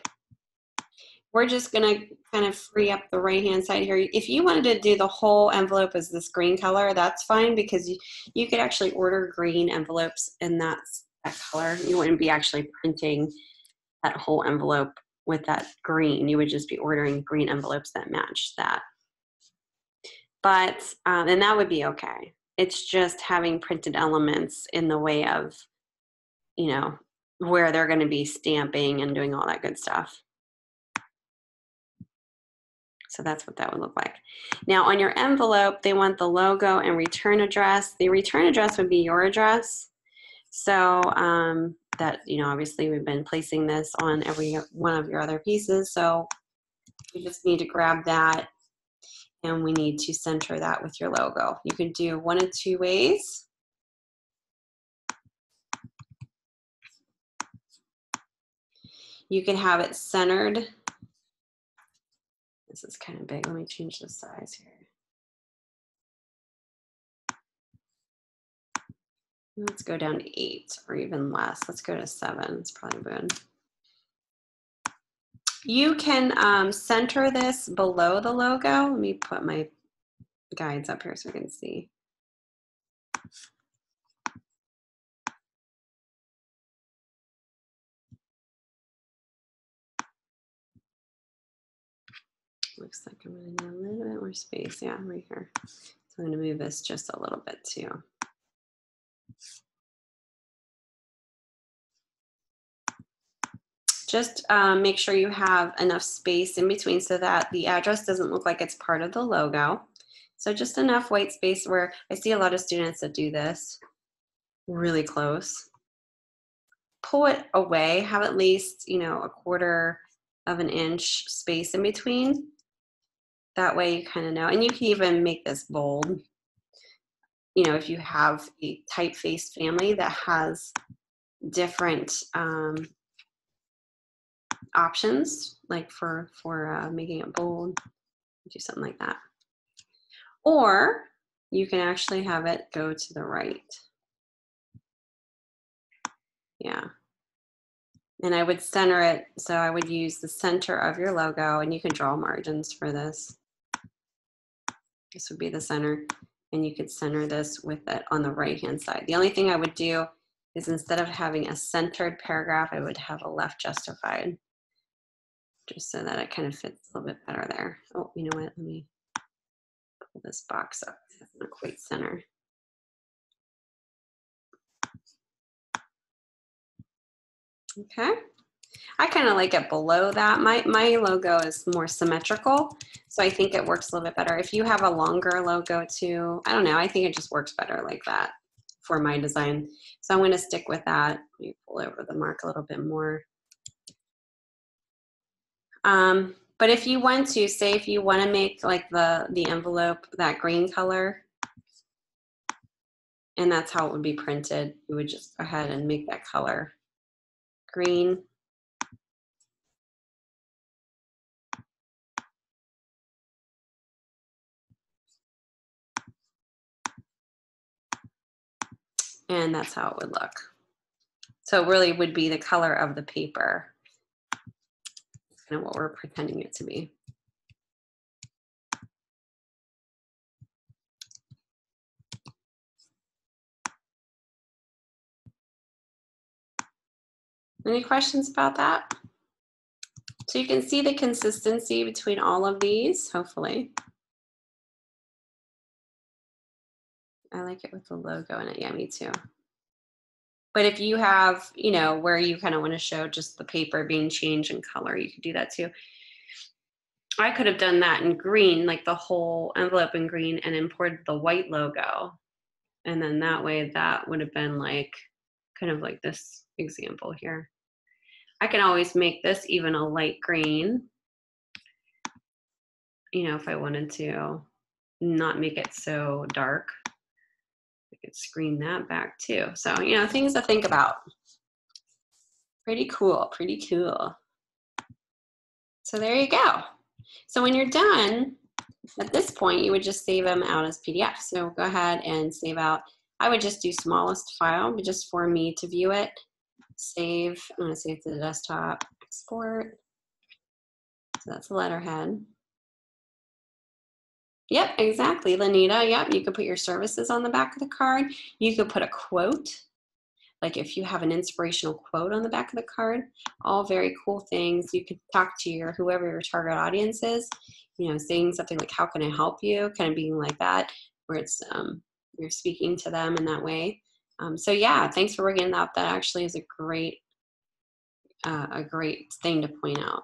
We're just gonna kind of free up the right hand side here. If you wanted to do the whole envelope as this green color, that's fine because you, you could actually order green envelopes and that's that color. You wouldn't be actually printing that whole envelope with that green. You would just be ordering green envelopes that match that. But, um, and that would be okay. It's just having printed elements in the way of, you know, where they're going to be stamping and doing all that good stuff. So that's what that would look like. Now on your envelope, they want the logo and return address. The return address would be your address. So um, that, you know, obviously we've been placing this on every one of your other pieces. So we just need to grab that and we need to center that with your logo. You can do one of two ways. You can have it centered. This is kind of big. Let me change the size here. Let's go down to eight or even less. Let's go to seven. It's probably good. You can um, center this below the logo. Let me put my guides up here so we can see. Looks like I'm gonna need a little bit more space. Yeah, right here. So I'm gonna move this just a little bit too. Just um, make sure you have enough space in between so that the address doesn't look like it's part of the logo. So just enough white space where I see a lot of students that do this really close. Pull it away, have at least, you know, a quarter of an inch space in between. That way you kind of know. And you can even make this bold you know, if you have a typeface family that has different um, options, like for, for uh, making it bold, do something like that. Or you can actually have it go to the right. Yeah. And I would center it, so I would use the center of your logo, and you can draw margins for this. This would be the center, and you could center this with it on the right-hand side. The only thing I would do is instead of having a centered paragraph, I would have a left justified, just so that it kind of fits a little bit better there. Oh, you know what, let me pull this box up. It doesn't quite center. Okay. I kind of like it below that. My, my logo is more symmetrical, so I think it works a little bit better. If you have a longer logo too, I don't know, I think it just works better like that for my design. So I'm going to stick with that. Let me pull over the mark a little bit more. Um, but if you want to, say if you want to make like the, the envelope that green color, and that's how it would be printed, you would just go ahead and make that color green. And that's how it would look. So it really would be the color of the paper. Kind of what we're pretending it to be. Any questions about that? So you can see the consistency between all of these, hopefully. I like it with the logo in it. Yeah, me too. But if you have, you know, where you kind of want to show just the paper being changed in color, you could do that too. I could have done that in green, like the whole envelope in green and imported the white logo. And then that way that would have been like, kind of like this example here. I can always make this even a light green, you know, if I wanted to not make it so dark. I could screen that back too. So, you know, things to think about. Pretty cool, pretty cool. So there you go. So when you're done, at this point, you would just save them out as PDF. So go ahead and save out. I would just do smallest file, but just for me to view it save. I'm going to save to the desktop, export. So that's the letterhead. Yep, exactly, Lanita. Yep, you could put your services on the back of the card. You could put a quote, like if you have an inspirational quote on the back of the card. All very cool things. You could talk to your whoever your target audience is. You know, saying something like "How can I help you?" Kind of being like that, where it's um, you're speaking to them in that way. Um, so yeah, thanks for bringing that up. That actually is a great, uh, a great thing to point out.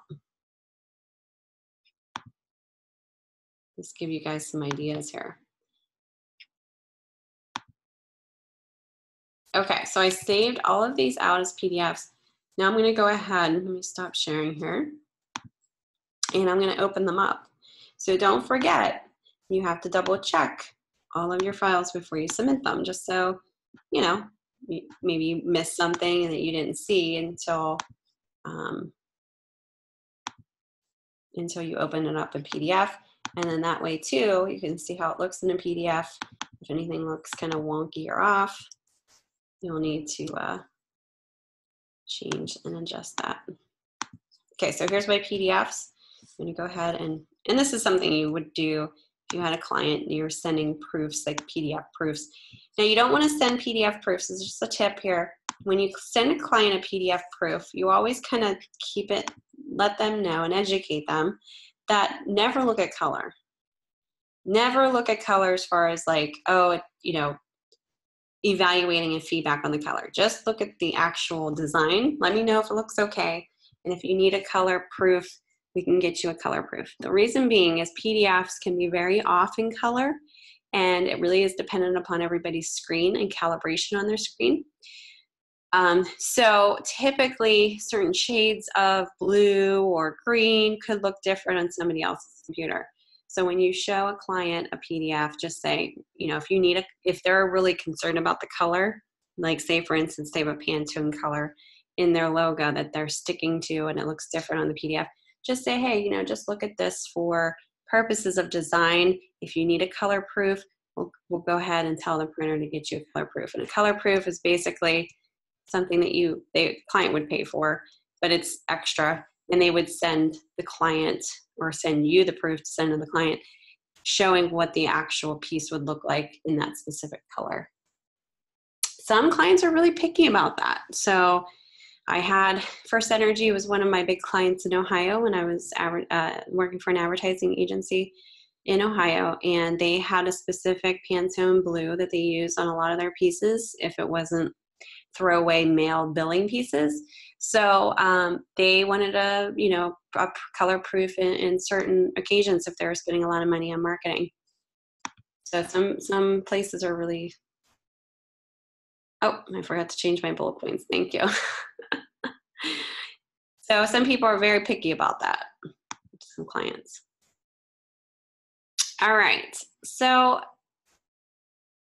Let's give you guys some ideas here. Okay, so I saved all of these out as PDFs. Now I'm going to go ahead, let me stop sharing here, and I'm going to open them up. So don't forget, you have to double check all of your files before you submit them, just so you know, maybe you missed something that you didn't see until um, until you open it up in PDF. And then that way too, you can see how it looks in a PDF. If anything looks kind of wonky or off, you'll need to uh, change and adjust that. Okay, so here's my PDFs. I'm gonna go ahead and, and this is something you would do if you had a client and you're sending proofs like PDF proofs. Now you don't want to send PDF proofs. This is just a tip here. When you send a client a PDF proof, you always kind of keep it, let them know and educate them that never look at color. Never look at color as far as like, oh, you know, evaluating and feedback on the color. Just look at the actual design. Let me know if it looks okay. And if you need a color proof, we can get you a color proof. The reason being is PDFs can be very off in color and it really is dependent upon everybody's screen and calibration on their screen. Um, so typically certain shades of blue or green could look different on somebody else's computer. So when you show a client a PDF, just say, you know, if you need a, if they're really concerned about the color, like say for instance, they have a Pantone color in their logo that they're sticking to and it looks different on the PDF, just say, hey, you know, just look at this for purposes of design. If you need a color proof, we'll, we'll go ahead and tell the printer to get you a color proof. And a color proof is basically something that you, the client would pay for, but it's extra. And they would send the client or send you the proof to send to the client showing what the actual piece would look like in that specific color. Some clients are really picky about that. So I had FirstEnergy was one of my big clients in Ohio when I was uh, working for an advertising agency in Ohio, and they had a specific Pantone blue that they use on a lot of their pieces if it wasn't throwaway mail billing pieces. So um, they wanted a you know a color proof in, in certain occasions if they were spending a lot of money on marketing. So some some places are really Oh, I forgot to change my bullet points. Thank you. so some people are very picky about that, some clients. All right, so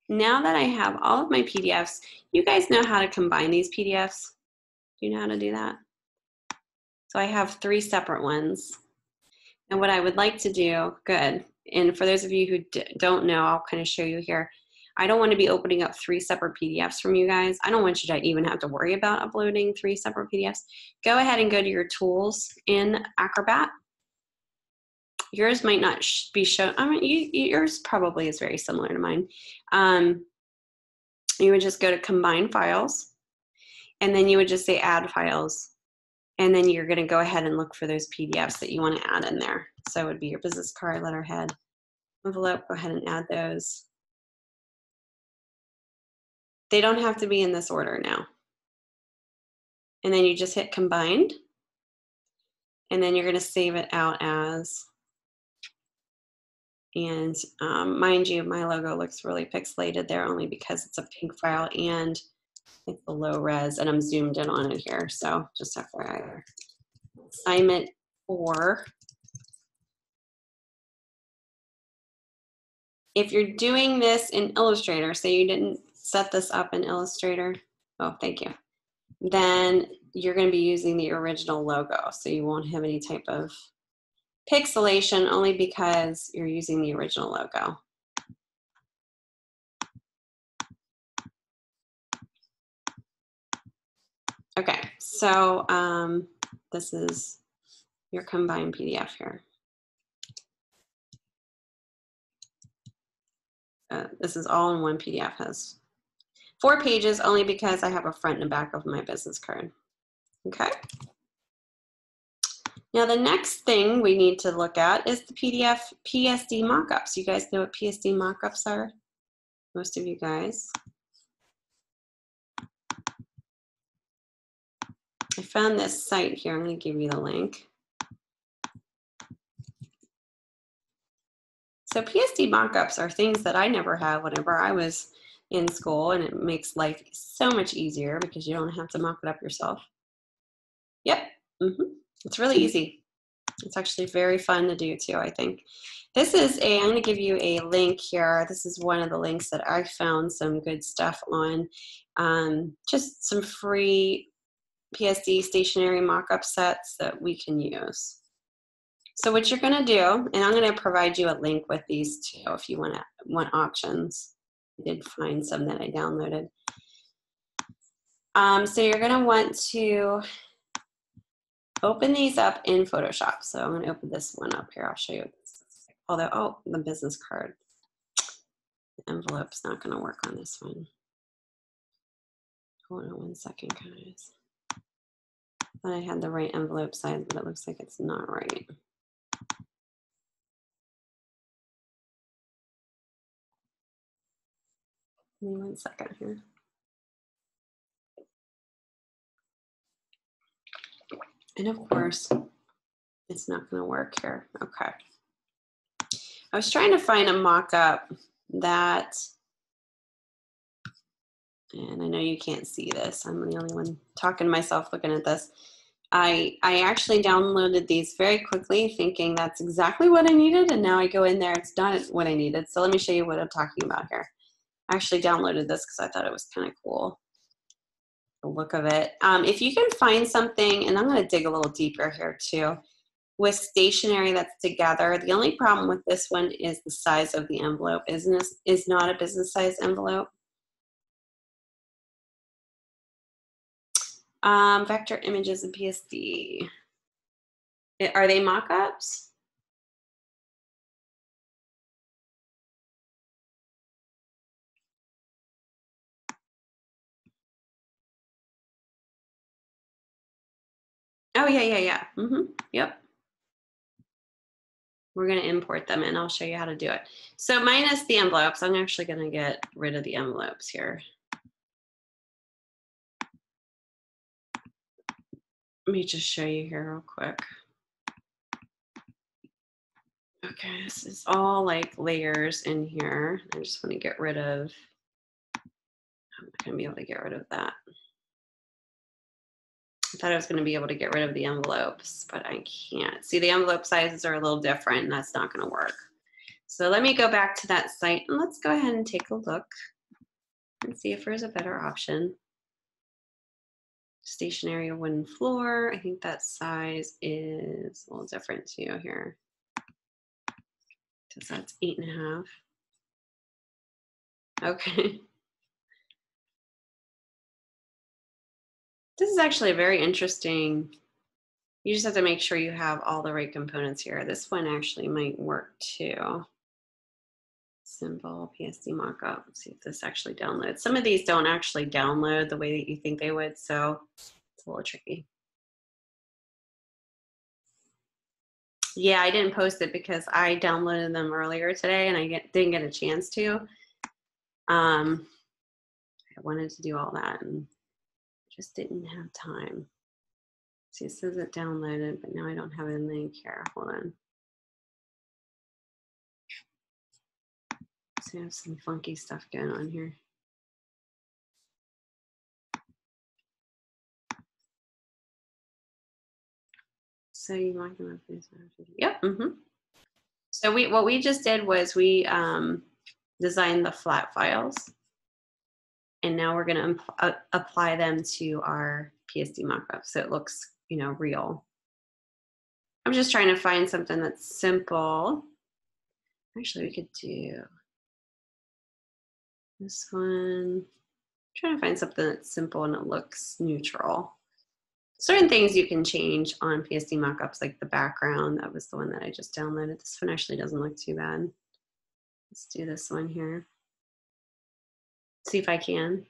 now that I have all of my PDFs, you guys know how to combine these PDFs? Do you know how to do that? So I have three separate ones. And what I would like to do, good, and for those of you who don't know, I'll kind of show you here. I don't want to be opening up three separate PDFs from you guys. I don't want you to even have to worry about uploading three separate PDFs. Go ahead and go to your tools in Acrobat. Yours might not be shown. I mean, you, yours probably is very similar to mine. Um, you would just go to combine files, and then you would just say add files. And then you're going to go ahead and look for those PDFs that you want to add in there. So it would be your business card, letterhead, envelope. Go ahead and add those. They don't have to be in this order now. And then you just hit combined. And then you're going to save it out as, and um, mind you, my logo looks really pixelated there only because it's a PNG file and it's a low res and I'm zoomed in on it here. So just FYI. Assignment four. If you're doing this in Illustrator, say you didn't set this up in Illustrator, oh, thank you, then you're going to be using the original logo. So you won't have any type of pixelation only because you're using the original logo. Okay, so um, this is your combined PDF here. Uh, this is all in one PDF, has Four pages only because I have a front and back of my business card. Okay. Now the next thing we need to look at is the PDF PSD mockups. You guys know what PSD mockups are? Most of you guys. I found this site here. I'm going to give you the link. So PSD mockups are things that I never had whenever I was in school and it makes life so much easier because you don't have to mock it up yourself. Yep, mm-hmm. It's really easy. It's actually very fun to do too, I think. This is a, I'm going to give you a link here. This is one of the links that I found some good stuff on. Um, just some free PSD stationery mock-up sets that we can use. So what you're going to do, and I'm going to provide you a link with these too if you want to, want options. I did find some that I downloaded. Um, so you're going to want to open these up in Photoshop. So I'm going to open this one up here. I'll show you. Although, oh, the business card. The envelope's not going to work on this one. Hold on one second, guys. Thought I had the right envelope size, but it looks like it's not right. Give me one second here. And of course, it's not going to work here. Okay. I was trying to find a mock-up that, and I know you can't see this. I'm the only one talking to myself looking at this. I, I actually downloaded these very quickly thinking that's exactly what I needed and now I go in there, it's not what I needed. So let me show you what I'm talking about here. I actually downloaded this because I thought it was kind of cool, the look of it. Um, if you can find something, and I'm gonna dig a little deeper here too, with stationery that's together, the only problem with this one is the size of the envelope. Isn't is not a business size envelope. Um, vector images in PSD. Are they mock-ups? Oh, yeah, yeah, yeah. Mm-hmm. Yep. We're going to import them and I'll show you how to do it. So minus the envelopes, I'm actually going to get rid of the envelopes here. Let me just show you here real quick. Okay, this is all like layers in here. I just want to get rid of, I'm not going to be able to get rid of that. I thought I was going to be able to get rid of the envelopes, but I can't. See, the envelope sizes are a little different and that's not going to work. So let me go back to that site and let's go ahead and take a look and see if there's a better option stationary wooden floor. I think that size is a little different too here. Because that's eight and a half. Okay. This is actually a very interesting, you just have to make sure you have all the right components here. This one actually might work too. Symbol PSD mockup. Let's see if this actually downloads. Some of these don't actually download the way that you think they would, so it's a little tricky. Yeah, I didn't post it because I downloaded them earlier today and I get, didn't get a chance to. Um, I wanted to do all that and just didn't have time. See, it says it downloaded, but now I don't have a link here. Hold on. So I have some funky stuff going on here. So you might want to Yep. Mm -hmm. So we what we just did was we um, designed the flat files, and now we're going to uh, apply them to our PSD mockup so it looks you know real. I'm just trying to find something that's simple. Actually, we could do this one, I'm trying to find something that's simple and it looks neutral. Certain things you can change on PSD mockups, like the background. That was the one that I just downloaded. This one actually doesn't look too bad. Let's do this one here. See if I can.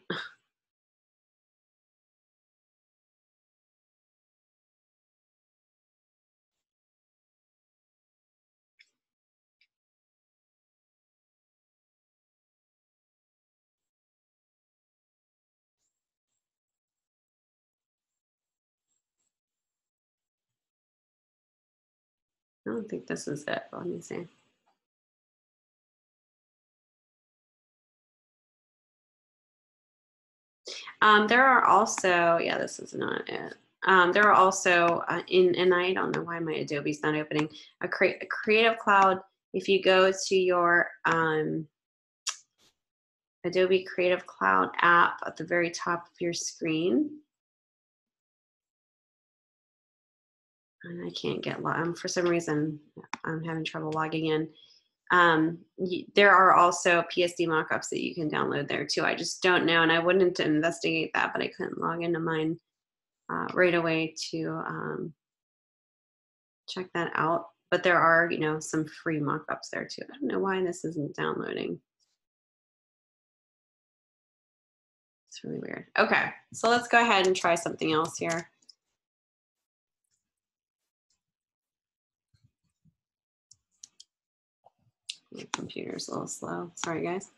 I don't think this is it. Let me see. Um, there are also, yeah, this is not it. Um, there are also uh, in, and I don't know why my Adobe's not opening, a, cre a Creative Cloud. If you go to your um, Adobe Creative Cloud app at the very top of your screen, and I can't get um, for some reason I'm having trouble logging in. Um, there are also PSD mockups that you can download there too. I just don't know, and I wouldn't investigate that, but I couldn't log into mine uh, right away to um, check that out. But there are, you know, some free mockups there too. I don't know why this isn't downloading. It's really weird. Okay, so let's go ahead and try something else here. My computer's a little slow. Sorry, guys.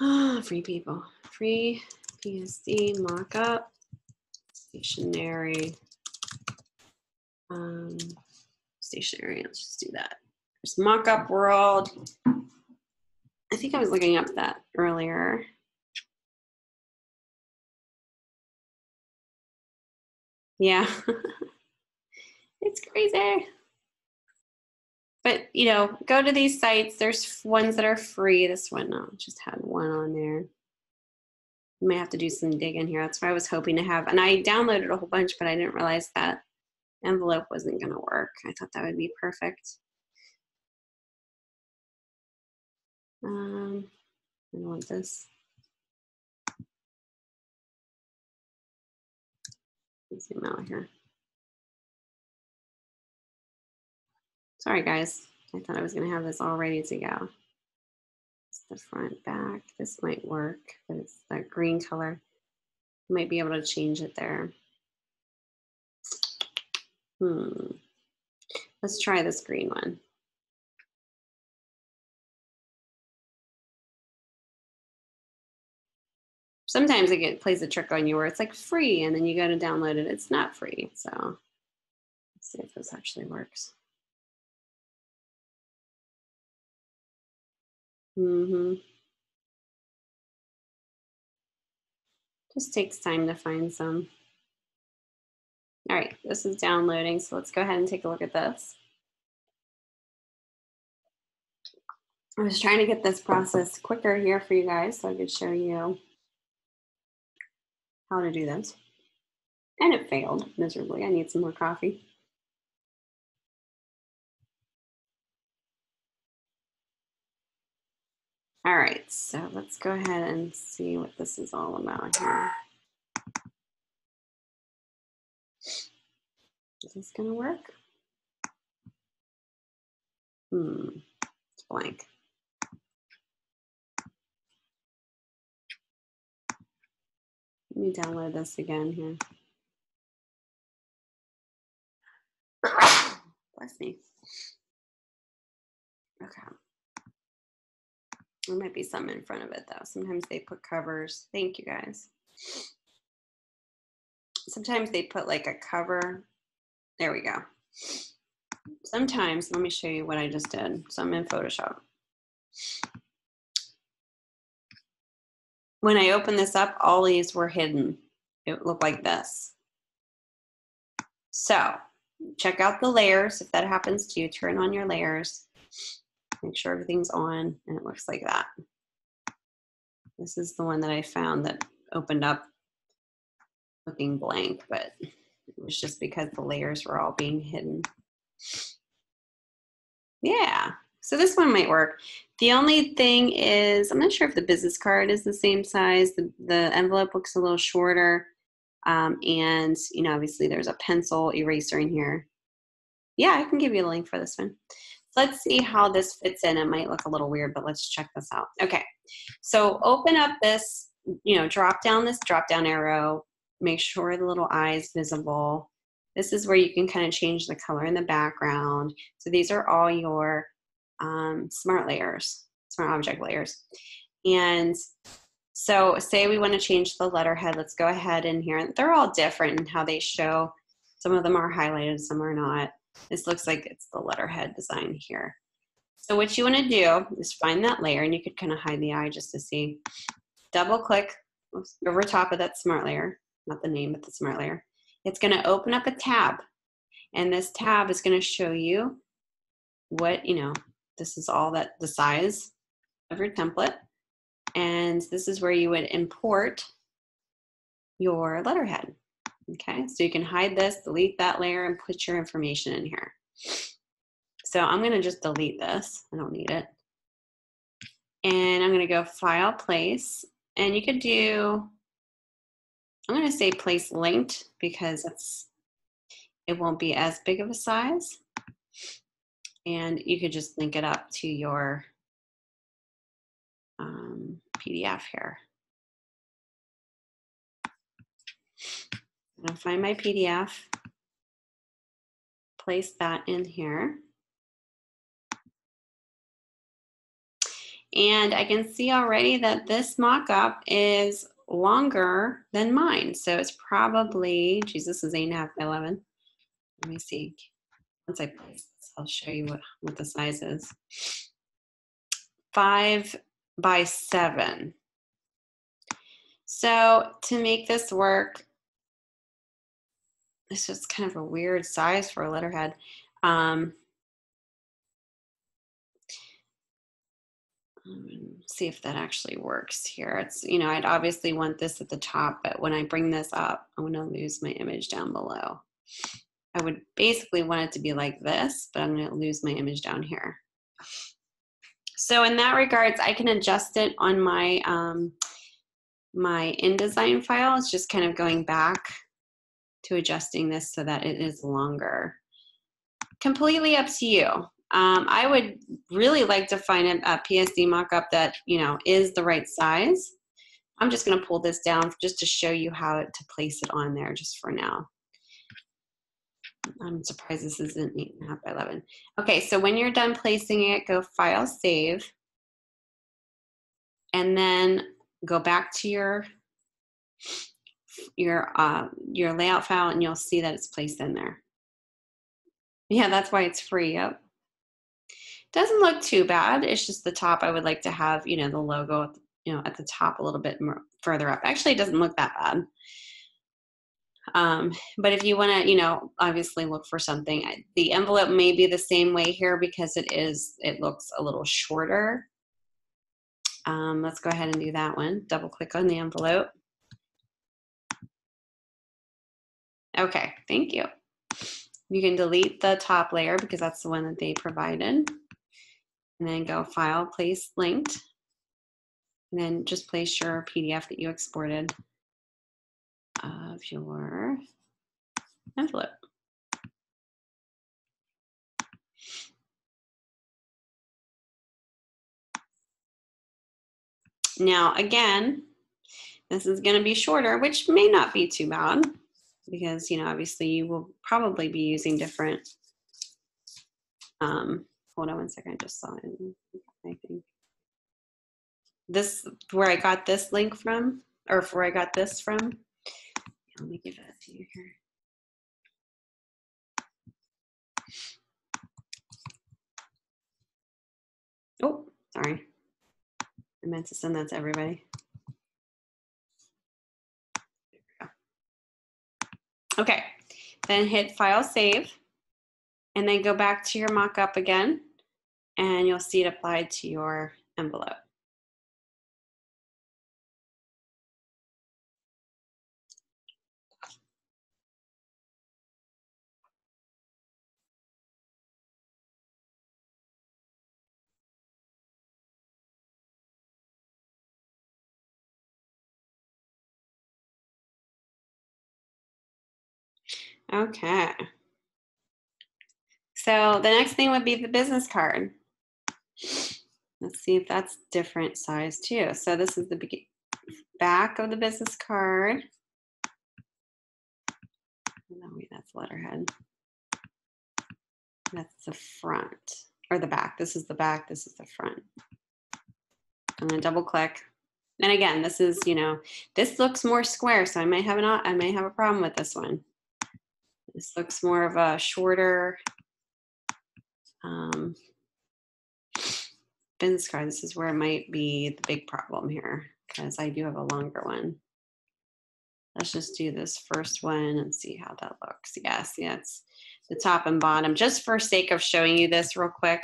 Ah, free people. Free PSD mockup. stationary. Um, stationary. Let's just do that. There's mockup world. I think I was looking up that earlier. Yeah. it's crazy. But, you know, go to these sites. There's ones that are free. This one, no, just had one on there. You may have to do some digging here. That's what I was hoping to have. And I downloaded a whole bunch, but I didn't realize that envelope wasn't going to work. I thought that would be perfect. Um, I don't want this. zoom out here. Sorry, guys. I thought I was going to have this all ready to go. It's the front, back. This might work, but it's that green color. You Might be able to change it there. Hmm. Let's try this green one. sometimes it plays a trick on you where it's like free and then you go to download it. It's not free. So let's see if this actually works. Mm-hmm. Just takes time to find some. All right, this is downloading. So let's go ahead and take a look at this. I was trying to get this process quicker here for you guys so I could show you how to do this. And it failed miserably. I need some more coffee. All right, so let's go ahead and see what this is all about here. Is this gonna work? Hmm, it's blank. Let me download this again here. Bless me. Okay. There might be some in front of it though. Sometimes they put covers. Thank you guys. Sometimes they put like a cover. There we go. Sometimes, let me show you what I just did. So I'm in Photoshop. when I opened this up, all these were hidden. It looked like this. So check out the layers. If that happens to you, turn on your layers. Make sure everything's on and it looks like that. This is the one that I found that opened up looking blank, but it was just because the layers were all being hidden. Yeah, so this one might work. The only thing is, I'm not sure if the business card is the same size. The, the envelope looks a little shorter. Um, and, you know, obviously there's a pencil eraser in here. Yeah, I can give you a link for this one. Let's see how this fits in. It might look a little weird, but let's check this out. Okay, so open up this, you know, drop down this drop down arrow. Make sure the little eye is visible. This is where you can kind of change the color in the background. So these are all your um, smart layers, smart object layers. And so say we want to change the letterhead, let's go ahead in here. And they're all different in how they show. Some of them are highlighted, some are not. This looks like it's the letterhead design here. So what you want to do is find that layer and you could kind of hide the eye just to see. Double click over top of that smart layer, not the name, but the smart layer. It's going to open up a tab and this tab is going to show you what, you know, this is all that the size of your template. And this is where you would import your letterhead. Okay, so you can hide this, delete that layer, and put your information in here. So I'm gonna just delete this, I don't need it. And I'm gonna go File, Place, and you could do, I'm gonna say Place Linked because it's, it won't be as big of a size and you could just link it up to your um, PDF here. I'll find my PDF, place that in here. And I can see already that this mock-up is longer than mine. So it's probably, Jesus is eight and a half by 11. Let me see. Once I place I'll show you what, what the size is. Five by seven. So to make this work, it's just kind of a weird size for a letterhead. Um, see if that actually works here. It's, you know, I'd obviously want this at the top, but when I bring this up, I'm going to lose my image down below. I would basically want it to be like this, but I'm going to lose my image down here. So in that regards, I can adjust it on my, um, my InDesign file. It's just kind of going back to adjusting this so that it is longer. Completely up to you. Um, I would really like to find a, a PSD mockup that you know is the right size. I'm just going to pull this down just to show you how to place it on there just for now. I'm surprised this isn't 8.5 by 11. Okay, so when you're done placing it, go File, Save, and then go back to your your uh, your layout file and you'll see that it's placed in there. Yeah, that's why it's free. Yep. Doesn't look too bad. It's just the top. I would like to have, you know, the logo, you know, at the top a little bit more further up. Actually, it doesn't look that bad. Um, but if you want to, you know, obviously look for something, the envelope may be the same way here because it is, it looks a little shorter. Um, let's go ahead and do that one. Double click on the envelope. Okay, thank you. You can delete the top layer because that's the one that they provided. And then go File, Place Linked. And then just place your PDF that you exported of your envelope. Now, again, this is going to be shorter, which may not be too bad because, you know, obviously you will probably be using different. Um, hold on one second, I just saw it. I think this where I got this link from, or where I got this from let me give that to you here. Oh, sorry. I meant to send that to everybody. Okay, then hit File Save, and then go back to your mockup again, and you'll see it applied to your envelope. Okay. So the next thing would be the business card. Let's see if that's different size too. So this is the back of the business card. No, that's letterhead. That's the front or the back. This is the back. This is the front. I'm gonna double click. And again, this is, you know, this looks more square, so I may have not, I may have a problem with this one. This looks more of a shorter um, business card. This is where it might be the big problem here because I do have a longer one. Let's just do this first one and see how that looks. Yes, it's the top and bottom. Just for sake of showing you this real quick,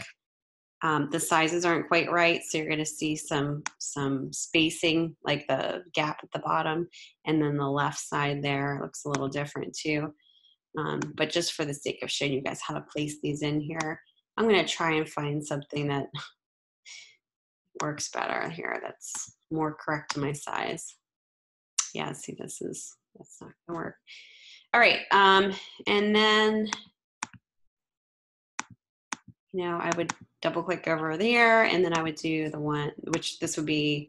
um, the sizes aren't quite right, so you're going to see some some spacing, like the gap at the bottom, and then the left side there looks a little different too. Um, but just for the sake of showing you guys how to place these in here, I'm going to try and find something that works better here that's more correct to my size. Yeah, see, this is, that's not to work. All right, um, and then, you know, I would double click over there and then I would do the one, which this would be,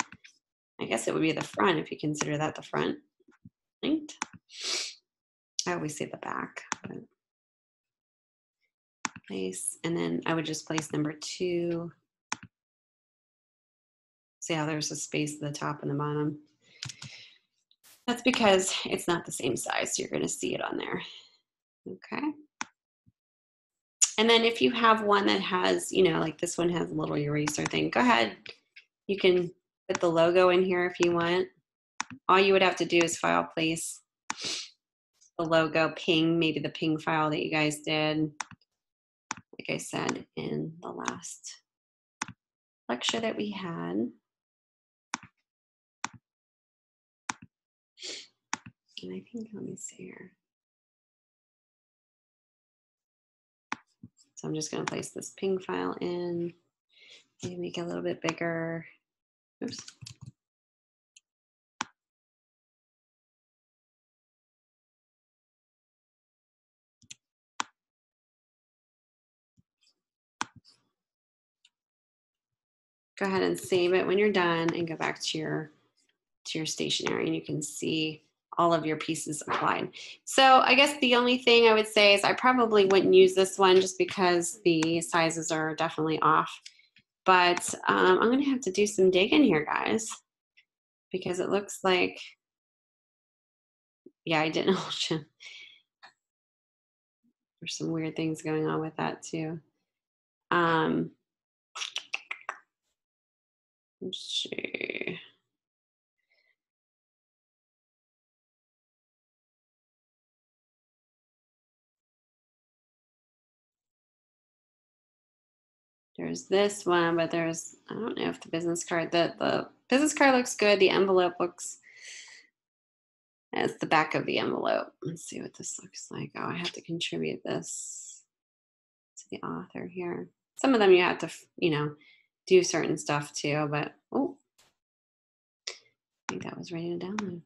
I guess it would be the front if you consider that the front linked. I always say the back. But place, and then I would just place number two. See how there's a space at the top and the bottom. That's because it's not the same size, so you're gonna see it on there. Okay. And then if you have one that has, you know, like this one has a little eraser thing, go ahead. You can put the logo in here if you want. All you would have to do is file place the logo PNG, maybe the PNG file that you guys did, like I said in the last lecture that we had. And I think, let me see here. So I'm just going to place this PNG file in, maybe make it a little bit bigger. Oops. Go ahead and save it when you're done and go back to your to your stationery and you can see all of your pieces applied. So I guess the only thing I would say is I probably wouldn't use this one just because the sizes are definitely off. But um, I'm gonna have to do some digging here, guys, because it looks like, yeah, I didn't There's some weird things going on with that too. Um, let's see. There's this one, but there's, I don't know if the business card, the, the business card looks good. The envelope looks, as the back of the envelope. Let's see what this looks like. Oh, I have to contribute this to the author here. Some of them you have to, you know, do certain stuff too, but, oh, I think that was ready to download.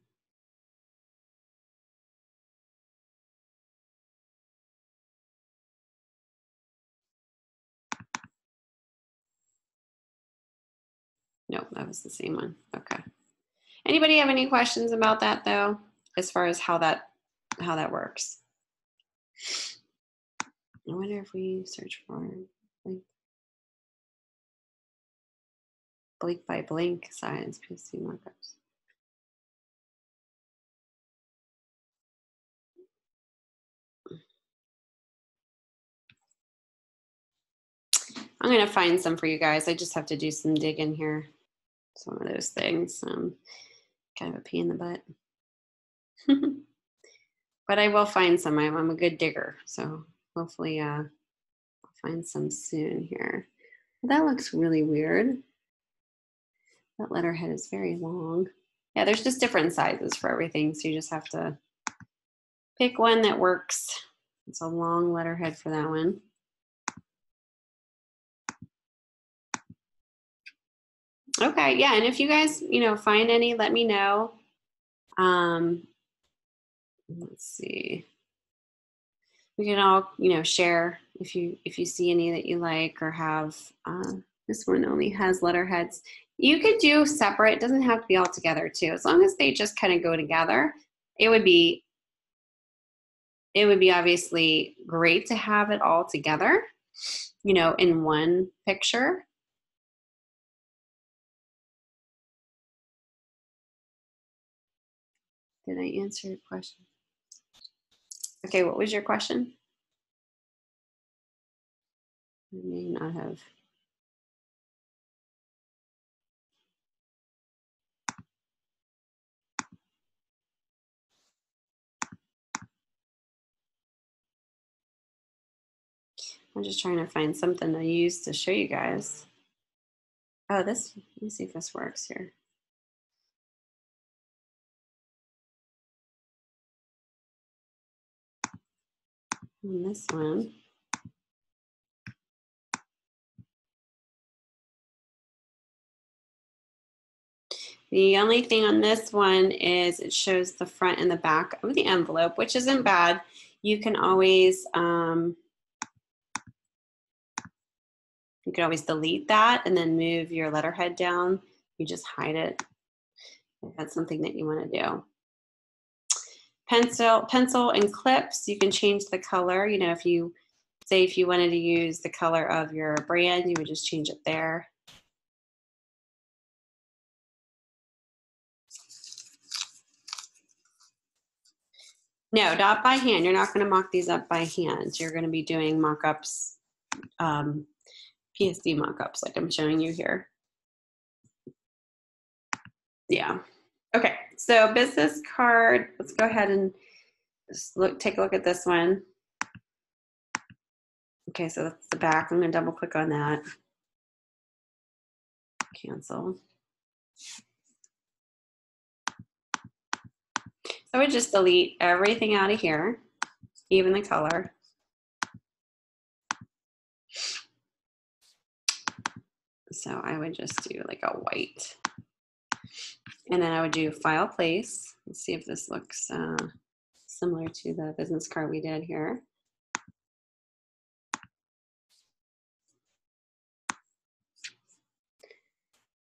Nope, that was the same one. Okay. Anybody have any questions about that though, as far as how that how that works? I wonder if we search for blink, blink by blink science PC markups. I'm gonna find some for you guys. I just have to do some digging here it's one of those things. Um, kind of a pain in the butt. but I will find some. I'm, I'm a good digger, so hopefully uh, I'll find some soon here. That looks really weird. That letterhead is very long. Yeah, there's just different sizes for everything, so you just have to pick one that works. It's a long letterhead for that one. Okay, yeah, and if you guys, you know, find any, let me know. Um, let's see. We can all, you know, share if you if you see any that you like or have. Uh, this one only has letterheads. You could do separate. Doesn't have to be all together too. As long as they just kind of go together, it would be. It would be obviously great to have it all together, you know, in one picture Did I answer your question? Okay, what was your question? I may not have. I'm just trying to find something to use to show you guys. Oh, this, let me see if this works here. on this one. The only thing on this one is it shows the front and the back of the envelope, which isn't bad. You can always, um, you can always delete that and then move your letterhead down. You just hide it. If that's something that you want to do. Pencil pencil and clips you can change the color. You know if you say if you wanted to use the color of your brand you would just change it there. No not by hand. You're not going to mock these up by hand. You're going to be doing mock-ups um, psd mock-ups like i'm showing you here yeah Okay, so business card, let's go ahead and look, take a look at this one. Okay, so that's the back. I'm gonna double click on that. Cancel. So I would just delete everything out of here, even the color. So I would just do like a white. And then I would do file place. Let's see if this looks uh, similar to the business card we did here.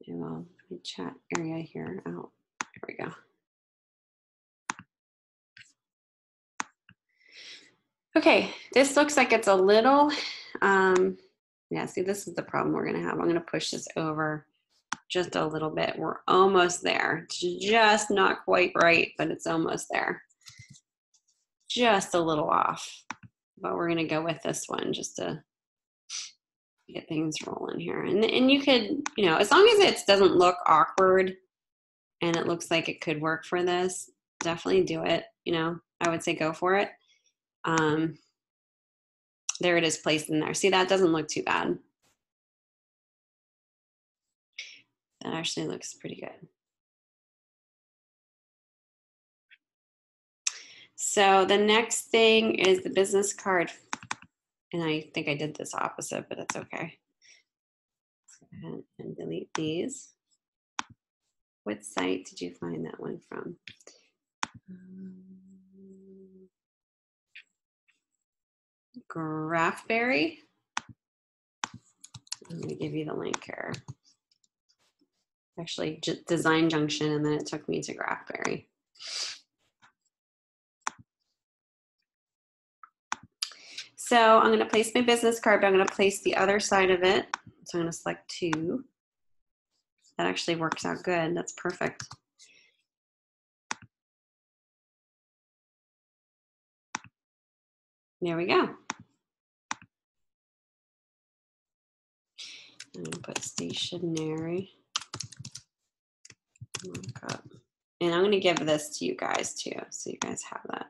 Do a chat area here out. There we go. Okay, this looks like it's a little, um, yeah, see, this is the problem we're gonna have. I'm gonna push this over just a little bit. We're almost there. It's Just not quite right, but it's almost there. Just a little off, but we're gonna go with this one just to get things rolling here. And, and you could, you know, as long as it doesn't look awkward and it looks like it could work for this, definitely do it. You know, I would say go for it. Um, there it is placed in there. See, that doesn't look too bad. That actually looks pretty good. So the next thing is the business card. And I think I did this opposite, but it's okay. Let's go ahead and delete these. What site did you find that one from? Um, Graphberry. I'm going to give you the link here. Actually, Design Junction, and then it took me to Graphberry. So I'm going to place my business card, but I'm going to place the other side of it. So I'm going to select two. That actually works out good. That's perfect. There we go. To put stationery. And I'm going to give this to you guys too, so you guys have that.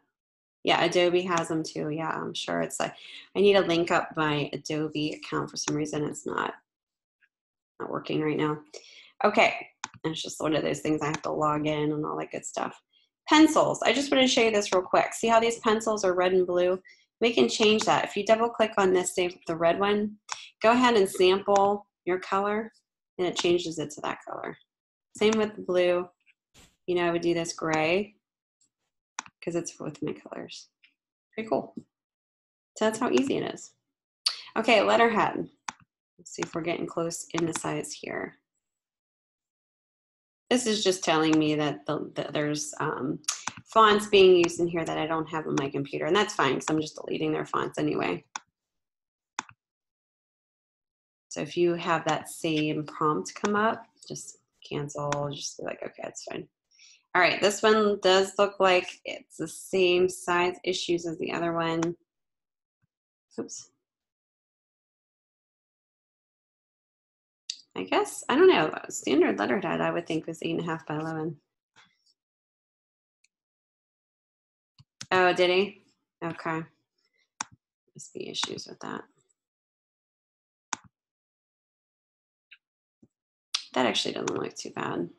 Yeah, Adobe has them too. Yeah, I'm sure it's like, I need to link up my Adobe account for some reason. It's not, not working right now. Okay, it's just one of those things I have to log in and all that good stuff. Pencils, I just want to show you this real quick. See how these pencils are red and blue? We can change that. If you double click on this, the red one, go ahead and sample your color and it changes it to that color. Same with blue. You know, I would do this gray because it's with my colors. Pretty cool. So that's how easy it is. Okay, letterhead. Let's see if we're getting close in the size here. This is just telling me that, the, that there's um, fonts being used in here that I don't have on my computer, and that's fine because I'm just deleting their fonts anyway. So if you have that same prompt come up, just cancel, just be like, okay, it's fine. All right, this one does look like it's the same size issues as the other one. Oops. I guess, I don't know, standard letterhead I would think was eight and a half by 11. Oh, did he? Okay. Must be issues with that. That actually doesn't look too bad.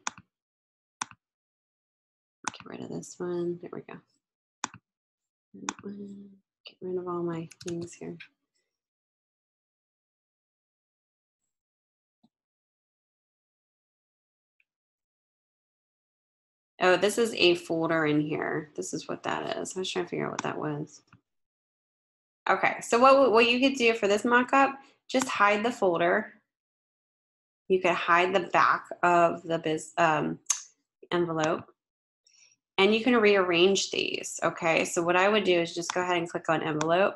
Get rid of this one. There we go. Get rid of all my things here. Oh, this is a folder in here. This is what that is. I was trying to figure out what that was. Okay, so what, what you could do for this mock-up, just hide the folder you could hide the back of the biz, um, envelope and you can rearrange these. Okay, so what I would do is just go ahead and click on envelope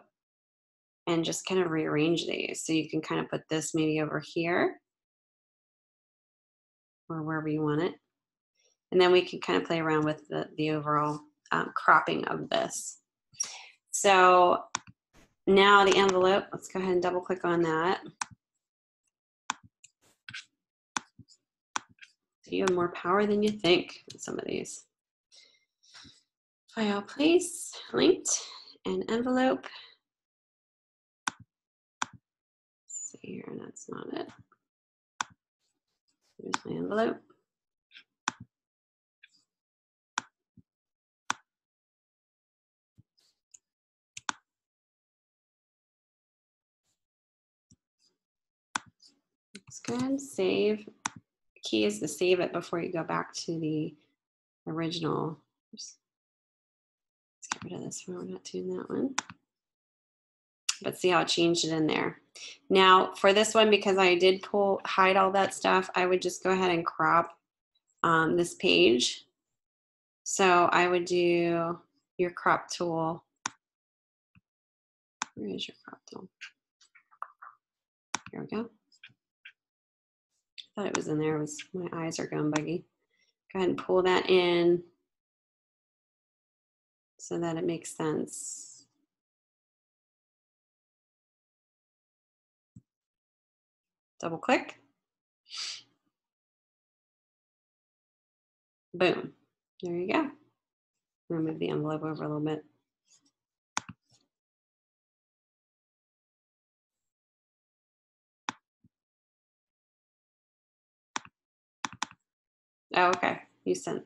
and just kind of rearrange these. So you can kind of put this maybe over here or wherever you want it. And then we can kind of play around with the, the overall um, cropping of this. So now the envelope, let's go ahead and double click on that. You have more power than you think some of these. File place, linked, and envelope. Let's see here, that's not it. Here's my envelope. Let's Looks good. Save. Key is to save it before you go back to the original. Oops. Let's get rid of this one. We're not doing that one. But see how it changed it in there. Now for this one, because I did pull hide all that stuff, I would just go ahead and crop um, this page. So I would do your crop tool. Where is your crop tool? Here we go thought it was in there. It was my eyes are going buggy. Go ahead and pull that in so that it makes sense. Double click. Boom. There you go. Move the envelope over a little bit. Oh, okay. You sent.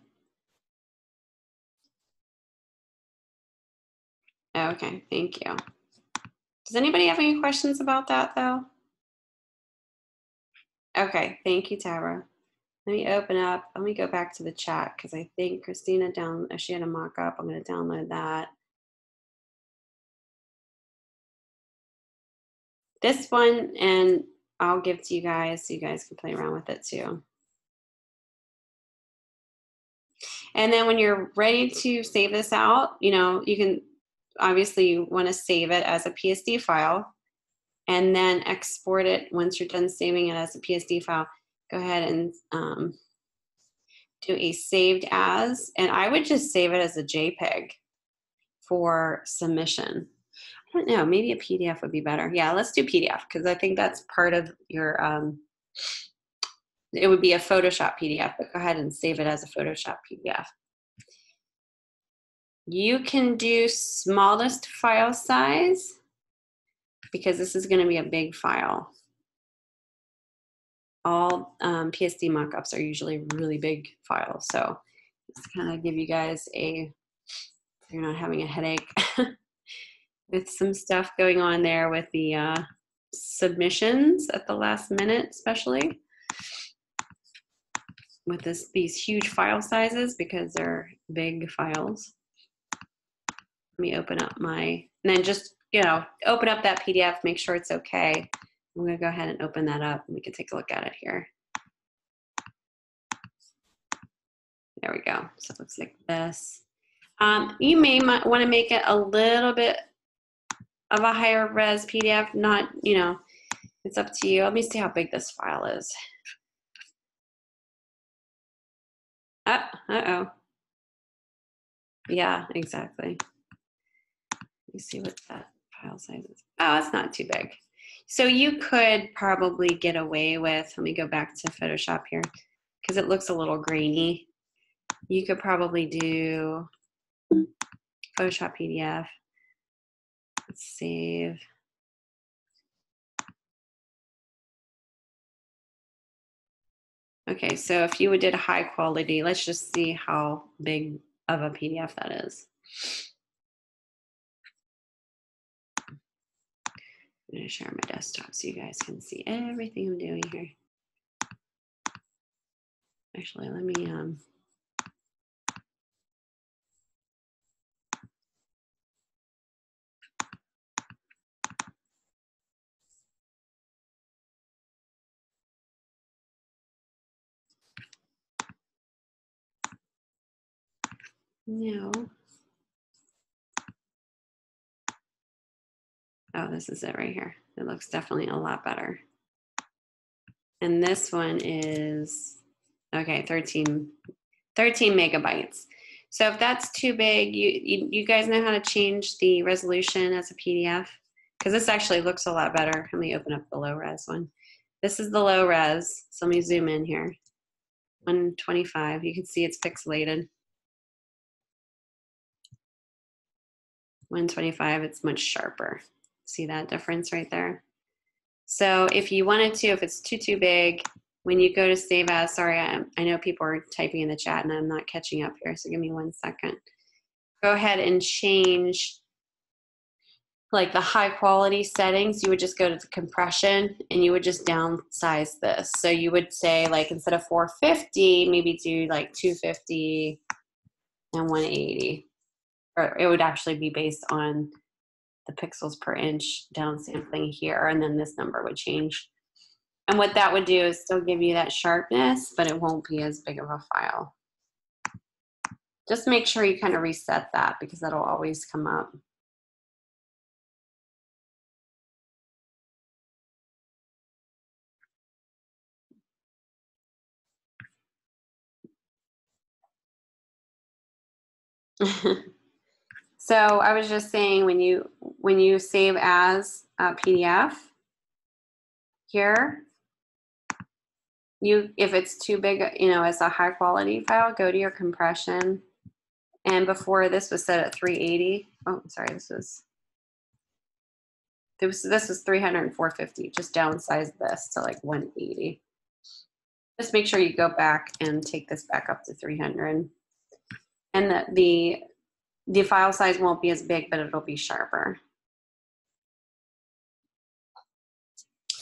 Oh, okay, thank you. Does anybody have any questions about that though? Okay, thank you, Tara. Let me open up, let me go back to the chat because I think Christina down, uh, she had a mock up. I'm going to download that. This one, and I'll give to you guys so you guys can play around with it too. And then when you're ready to save this out, you know, you can obviously you want to save it as a PSD file and then export it once you're done saving it as a PSD file. Go ahead and um, do a saved as, and I would just save it as a JPEG for submission. I don't know, maybe a PDF would be better. Yeah, let's do PDF because I think that's part of your um, it would be a Photoshop PDF, but go ahead and save it as a Photoshop PDF. You can do smallest file size because this is going to be a big file. All um, PSD mockups are usually really big files. So just kind of give you guys a, you're not having a headache with some stuff going on there with the uh, submissions at the last minute, especially with this these huge file sizes because they're big files. Let me open up my, and then just, you know, open up that PDF, make sure it's okay. I'm gonna go ahead and open that up and we can take a look at it here. There we go. So it looks like this. Um, you may want to make it a little bit of a higher res PDF, not, you know, it's up to you. Let me see how big this file is. Uh, uh-oh. Yeah, exactly. Let me see what that file size is. Oh, it's not too big. So you could probably get away with, let me go back to Photoshop here, because it looks a little grainy. You could probably do Photoshop PDF. Let's save. Okay, so if you did high quality, let's just see how big of a PDF that is. I'm to share my desktop so you guys can see everything I'm doing here. Actually, let me um, No. Oh, this is it right here. It looks definitely a lot better. And this one is, okay, 13, 13 megabytes. So if that's too big, you, you, you guys know how to change the resolution as a PDF? Because this actually looks a lot better. Let me open up the low res one. This is the low res. So let me zoom in here. 125, you can see it's pixelated. 125, it's much sharper. See that difference right there? So if you wanted to, if it's too, too big, when you go to save as, sorry, I, I know people are typing in the chat and I'm not catching up here, so give me one second. Go ahead and change like the high quality settings, you would just go to the compression and you would just downsize this. So you would say like instead of 450, maybe do like 250 and 180. Or it would actually be based on the pixels per inch downsampling here, and then this number would change. And what that would do is still give you that sharpness, but it won't be as big of a file. Just make sure you kind of reset that because that'll always come up. so I was just saying when you when you save as a PDF here, you if it's too big, you know, as a high quality file, go to your compression. And before this was set at 380. Oh, sorry, this was this, was is 300 and 450. Just downsize this to like 180. Just make sure you go back and take this back up to 300 and the, the, the file size won't be as big, but it'll be sharper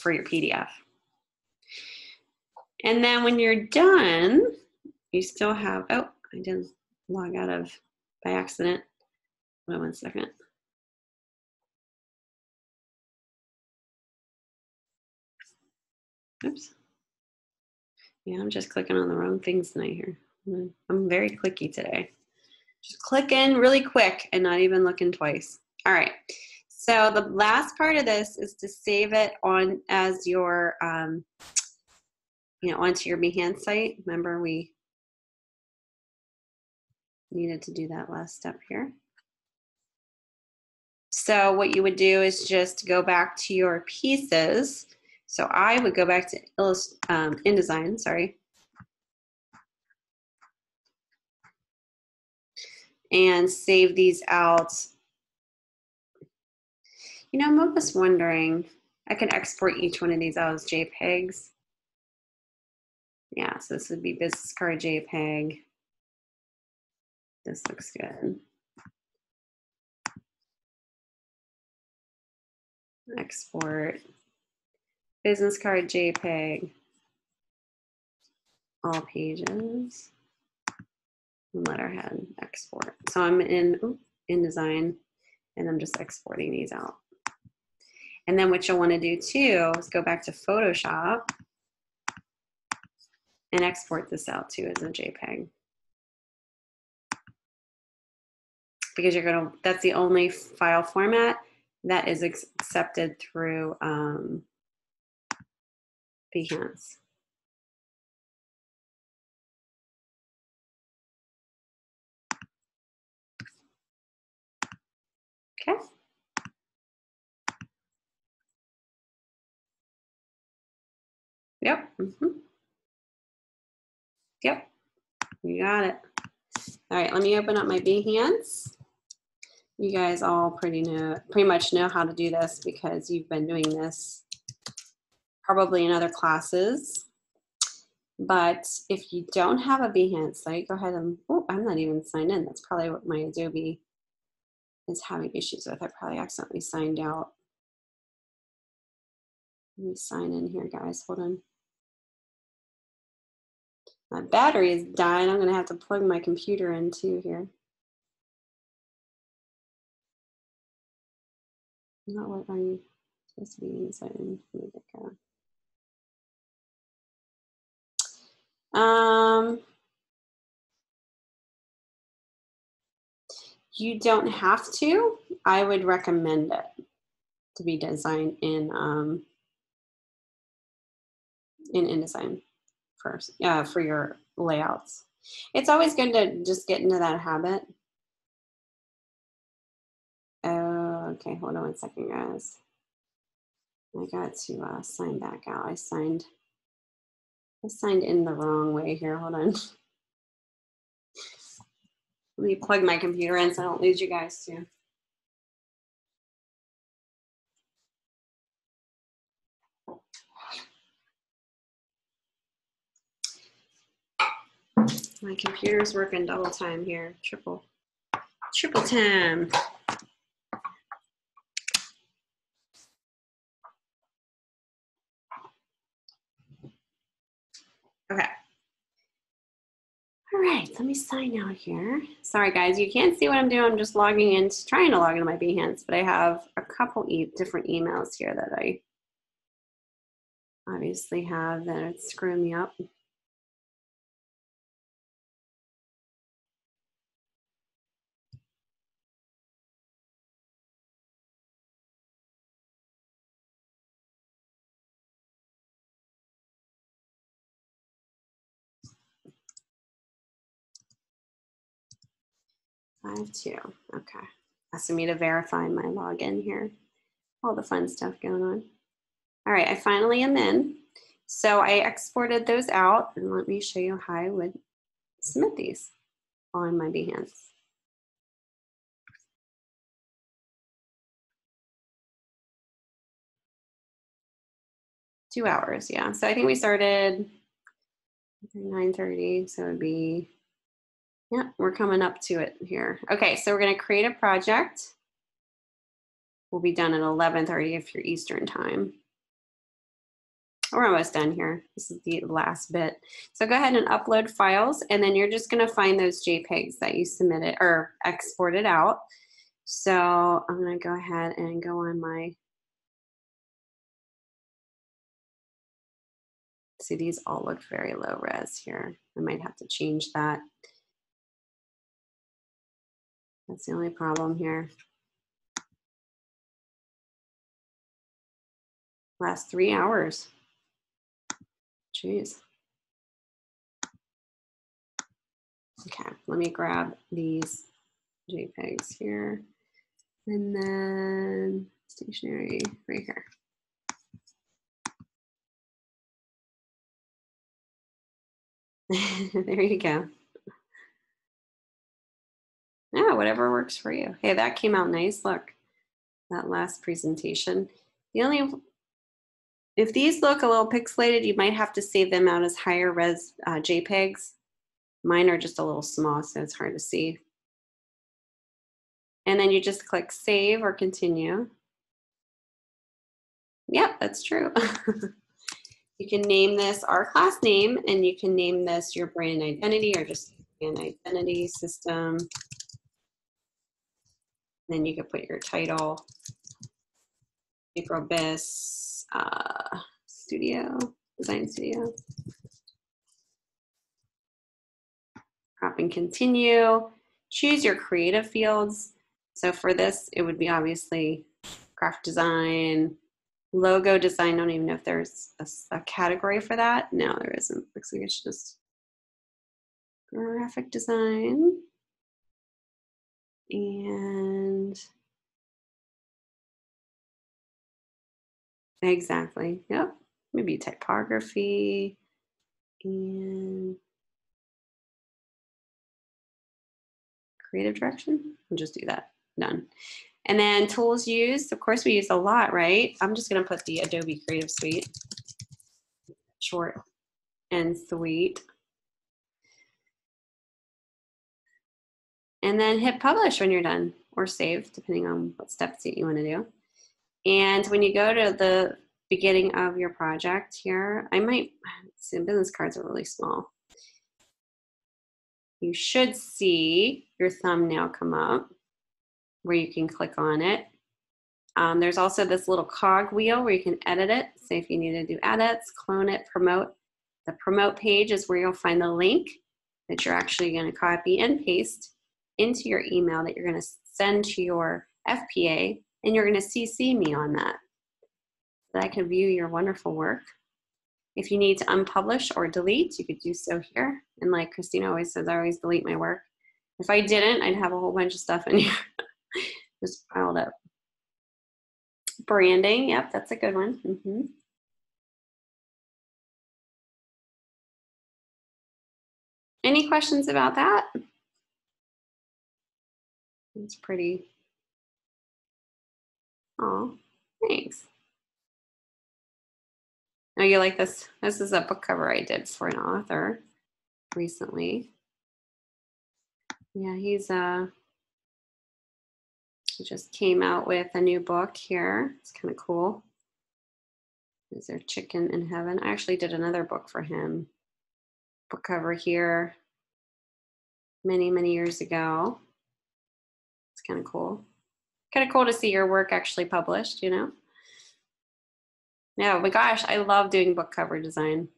for your PDF. And then when you're done, you still have, oh, I didn't log out of by accident. On one second. Oops. Yeah, I'm just clicking on the wrong things tonight here. I'm very clicky today. Just click in really quick and not even looking twice. All right. So the last part of this is to save it on as your, um, you know, onto your Behance site. Remember we needed to do that last step here. So what you would do is just go back to your pieces. So I would go back to um, InDesign, sorry, and save these out. You know, I'm almost wondering, I can export each one of these out as JPEGs. Yeah, so this would be business card JPEG. This looks good. Export. Business card JPEG. All pages letterhead export. So I'm in ooh, InDesign and I'm just exporting these out. And then what you'll want to do too is go back to Photoshop and export this out too as a JPEG. Because you're going to, that's the only file format that is accepted through um, Behance. Okay. Yep. Mm -hmm. Yep. You got it. All right, let me open up my Behance. You guys all pretty know, pretty much know how to do this because you've been doing this probably in other classes. But if you don't have a Behance site, go ahead and, oh, I'm not even signed in. That's probably what my Adobe is having issues with. I probably accidentally signed out. Let me sign in here, guys. Hold on. My battery is dying. I'm going to have to plug my computer in too here. Not what you supposed to be inside? Let me get going. Um, You don't have to. I would recommend it to be designed in um, in InDesign first, yeah, for your layouts. It's always good to just get into that habit. Uh, okay, hold on one second, guys. I got to uh, sign back out. I signed, I signed in the wrong way here. Hold on. Let me plug my computer in so I don't lose you guys too. My computer's working double time here, triple, triple time. Okay. All right, let me sign out here. Sorry guys, you can't see what I'm doing. I'm just logging in, trying to log into my Behance, but I have a couple e different emails here that I obviously have that screwing me up. Five two. Okay. Asking me to verify my login here. All the fun stuff going on. All right, I finally am in. So I exported those out and let me show you how I would submit these on my Behance. Two hours, yeah. So I think we started 9.30, so it would be yeah, we're coming up to it here. Okay, so we're gonna create a project. We'll be done at 11.30 if you're Eastern time. We're almost done here. This is the last bit. So go ahead and upload files and then you're just gonna find those JPEGs that you submitted or exported out. So I'm gonna go ahead and go on my See, these all look very low res here. I might have to change that. That's the only problem here. Last three hours. Jeez. Okay, let me grab these JPEGs here. And then stationery right here. there you go. Yeah, whatever works for you. Hey, that came out nice. Look, that last presentation. The only, if these look a little pixelated, you might have to save them out as higher res uh, JPEGs. Mine are just a little small, so it's hard to see. And then you just click save or continue. Yep, that's true. you can name this our class name and you can name this your brand identity or just an identity system then you could put your title, April uh, Studio, Design Studio. Crop and continue. Choose your creative fields. So for this, it would be obviously graphic design, logo design. I don't even know if there's a, a category for that. No, there isn't. Looks like it's just graphic design and exactly, yep, maybe typography and creative direction. We'll just do that, done. And then tools used, of course we use a lot, right? I'm just gonna put the Adobe Creative Suite, short and sweet. And then hit publish when you're done or save, depending on what steps you want to do. And when you go to the beginning of your project here, I might see business cards are really small. You should see your thumbnail come up where you can click on it. Um, there's also this little cog wheel where you can edit it. Say if you need to do edits, clone it, promote. The promote page is where you'll find the link that you're actually going to copy and paste into your email that you're going to send to your FPA, and you're going to CC me on that so that I can view your wonderful work. If you need to unpublish or delete, you could do so here. And like Christina always says, I always delete my work. If I didn't, I'd have a whole bunch of stuff in here just piled up. Branding, yep, that's a good one. Mm -hmm. Any questions about that? It's pretty. Oh, thanks. Oh, you like this? This is a book cover I did for an author. recently. Yeah, he's uh he just came out with a new book here. It's kind of cool. Is there chicken in heaven? I actually did another book for him. Book cover here many, many years ago. Kind of cool. Kind of cool to see your work actually published, you know? Yeah, my gosh, I love doing book cover design.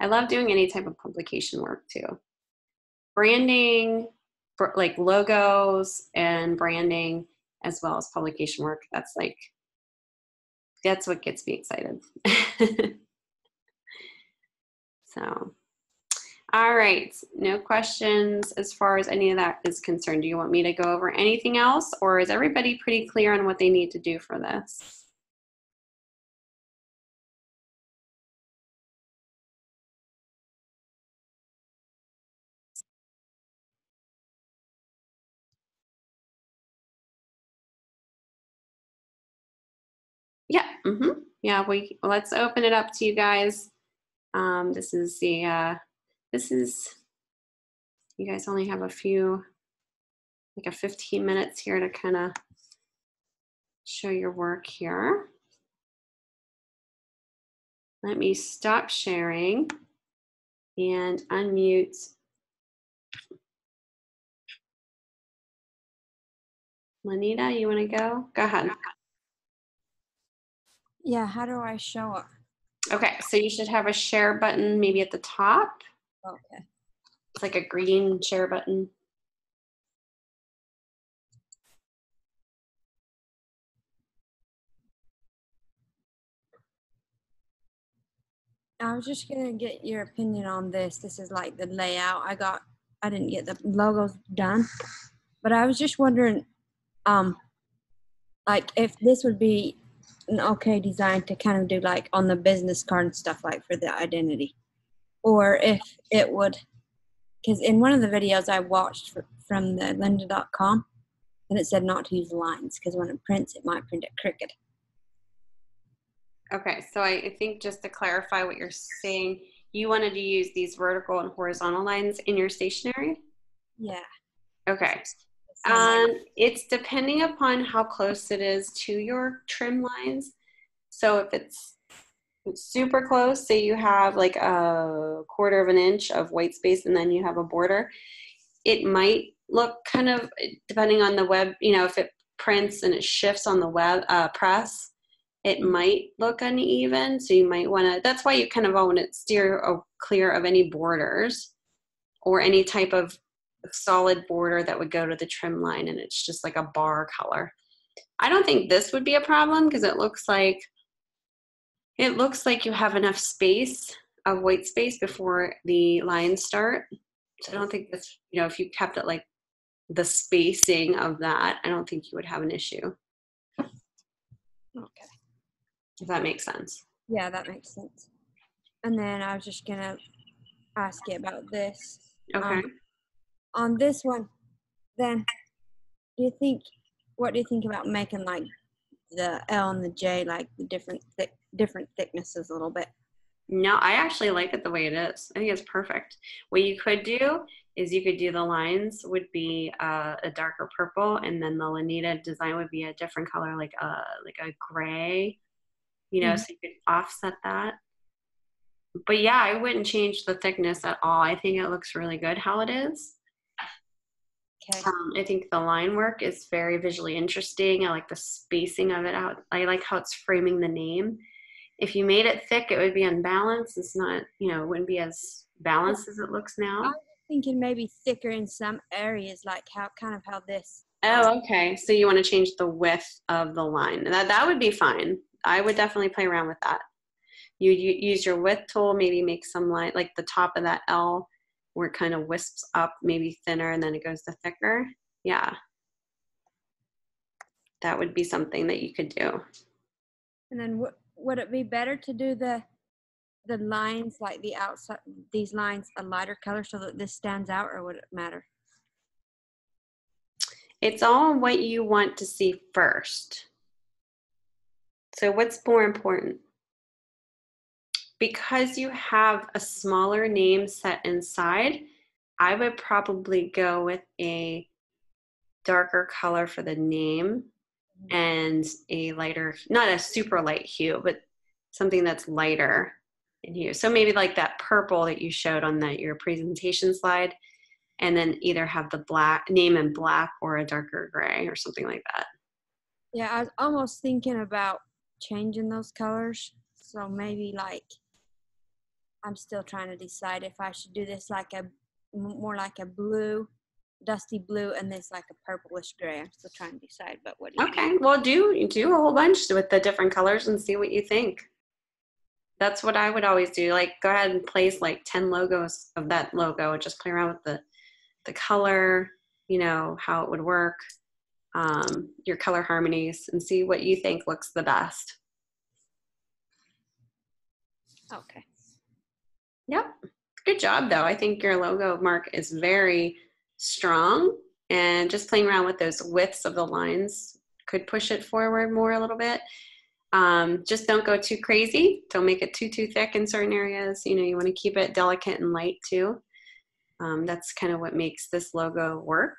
I love doing any type of publication work too. Branding, like logos and branding, as well as publication work. That's like, that's what gets me excited. so, all right, no questions as far as any of that is concerned. Do you want me to go over anything else, or is everybody pretty clear on what they need to do for this? Yeah. Mm-hmm. Yeah. We let's open it up to you guys. Um, this is the uh, this is you guys only have a few like a 15 minutes here to kind of show your work here. Let me stop sharing and unmute. Lanita, you want to go? Go ahead. Yeah, how do I show up? Okay, so you should have a share button maybe at the top. Okay. It's like a green share button. I was just gonna get your opinion on this. This is like the layout. I got I didn't get the logos done. But I was just wondering, um like if this would be an okay design to kind of do like on the business card and stuff like for the identity or if it would because in one of the videos i watched from the lynda.com and it said not to use lines because when it prints it might print it crooked. Okay so I think just to clarify what you're saying you wanted to use these vertical and horizontal lines in your stationery? Yeah. Okay. Um, it's depending upon how close it is to your trim lines. So if it's super close, say you have like a quarter of an inch of white space and then you have a border, it might look kind of, depending on the web, you know, if it prints and it shifts on the web uh, press, it might look uneven. So you might want to, that's why you kind of want to steer clear of any borders or any type of solid border that would go to the trim line and it's just like a bar color. I don't think this would be a problem because it looks like it looks like you have enough space of white space before the lines start. So I don't think that's, you know, if you kept it like the spacing of that, I don't think you would have an issue. Okay. If that makes sense. Yeah, that makes sense. And then I was just gonna ask you about this. Okay. Um, on this one, then do you think what do you think about making like the L and the J like the different thick different thicknesses a little bit? No, I actually like it the way it is. I think it's perfect. What you could do is you could do the lines would be uh, a darker purple, and then the Lanita design would be a different color, like a like a gray. You know, mm-hmm. so you could offset that. But yeah, I wouldn't change the thickness at all. I think it looks really good how it is. Okay. Um, I think the line work is very visually interesting. I like the spacing of it out. I like how it's framing the name. If you made it thick, it would be unbalanced. It's not, you know, it wouldn't be as balanced as it looks now. I'm thinking maybe thicker in some areas, like how kind of how this. Oh, okay. So you want to change the width of the line. That that would be fine. I would definitely play around with that. You, you use your width tool, maybe make some line like the top of that L where it kind of wisps up maybe thinner and then it goes to thicker. Yeah. That would be something that you could do. And then w- would it be better to do the the lines like the outside these lines a lighter color so that this stands out or would it matter? It's all what you want to see first. So what's more important? because you have a smaller name set inside, I would probably go with a darker color for the name and a lighter, not a super light hue, but something that's lighter in hue. So maybe like that purple that you showed on that your presentation slide, and then either have the black name in black or a darker gray or something like that. Yeah, I was almost thinking about changing those colors. So maybe like I'm still trying to decide if I should do this like a more like a blue, dusty blue, and this like a purplish gray. I'm still trying to decide. But what? Do you okay, well, do do a whole bunch with the different colors and see what you think. That's what I would always do. Like, go ahead and place like ten logos of that logo. Just play around with the the color. You know how it would work, um, your color harmonies, and see what you think looks the best. Okay. Yep. Good job, though. I think your logo mark is very strong, and just playing around with those widths of the lines could push it forward more a little bit. Um, just don't go too crazy. Don't make it too too thick in certain areas. You know, you want to keep it delicate and light too. Um, that's kind of what makes this logo work.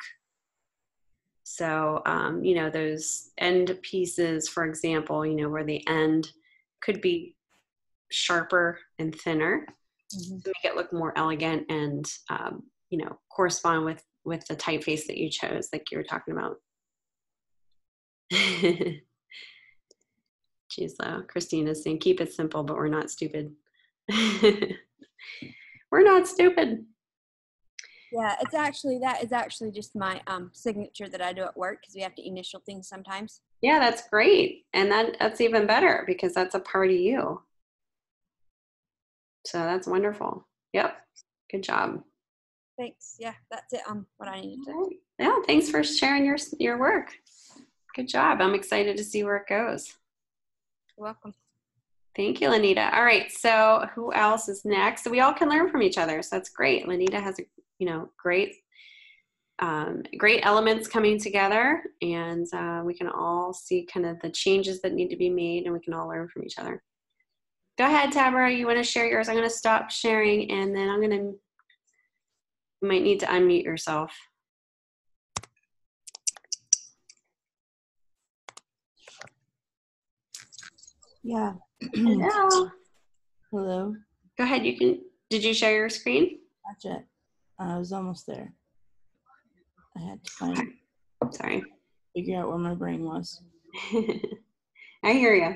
So, um, you know, those end pieces, for example, you know, where the end could be sharper and thinner mm-hmm. to make it look more elegant and um, you know correspond with with the typeface that you chose like you were talking about Jeez, though. Christina's saying, keep it simple, but we're not stupid. we're not stupid. Yeah, it's actually that is actually just my um, signature that I do at work because we have to initial things sometimes. Yeah, that's great, and that that's even better because that's a part of you. So that's wonderful. Yep. Good job. Thanks. Yeah, that's it on what I needed to. Do. Yeah, thanks for sharing your your work. Good job. I'm excited to see where it goes. You're welcome. Thank you, Lanita. All right, so who else is next? So we all can learn from each other. So that's great. Lanita has a you know great um, great elements coming together, and uh, we can all see kind of the changes that need to be made, and we can all learn from each other. Go ahead, Tabara. You want to share yours? I'm going to stop sharing and then I'm going to, you might need to unmute yourself. Yeah. Hello. Hello. Go ahead. You can, did you share your screen? Not yet. I was almost there. I had to find, sorry, figure out where my brain was. I hear you.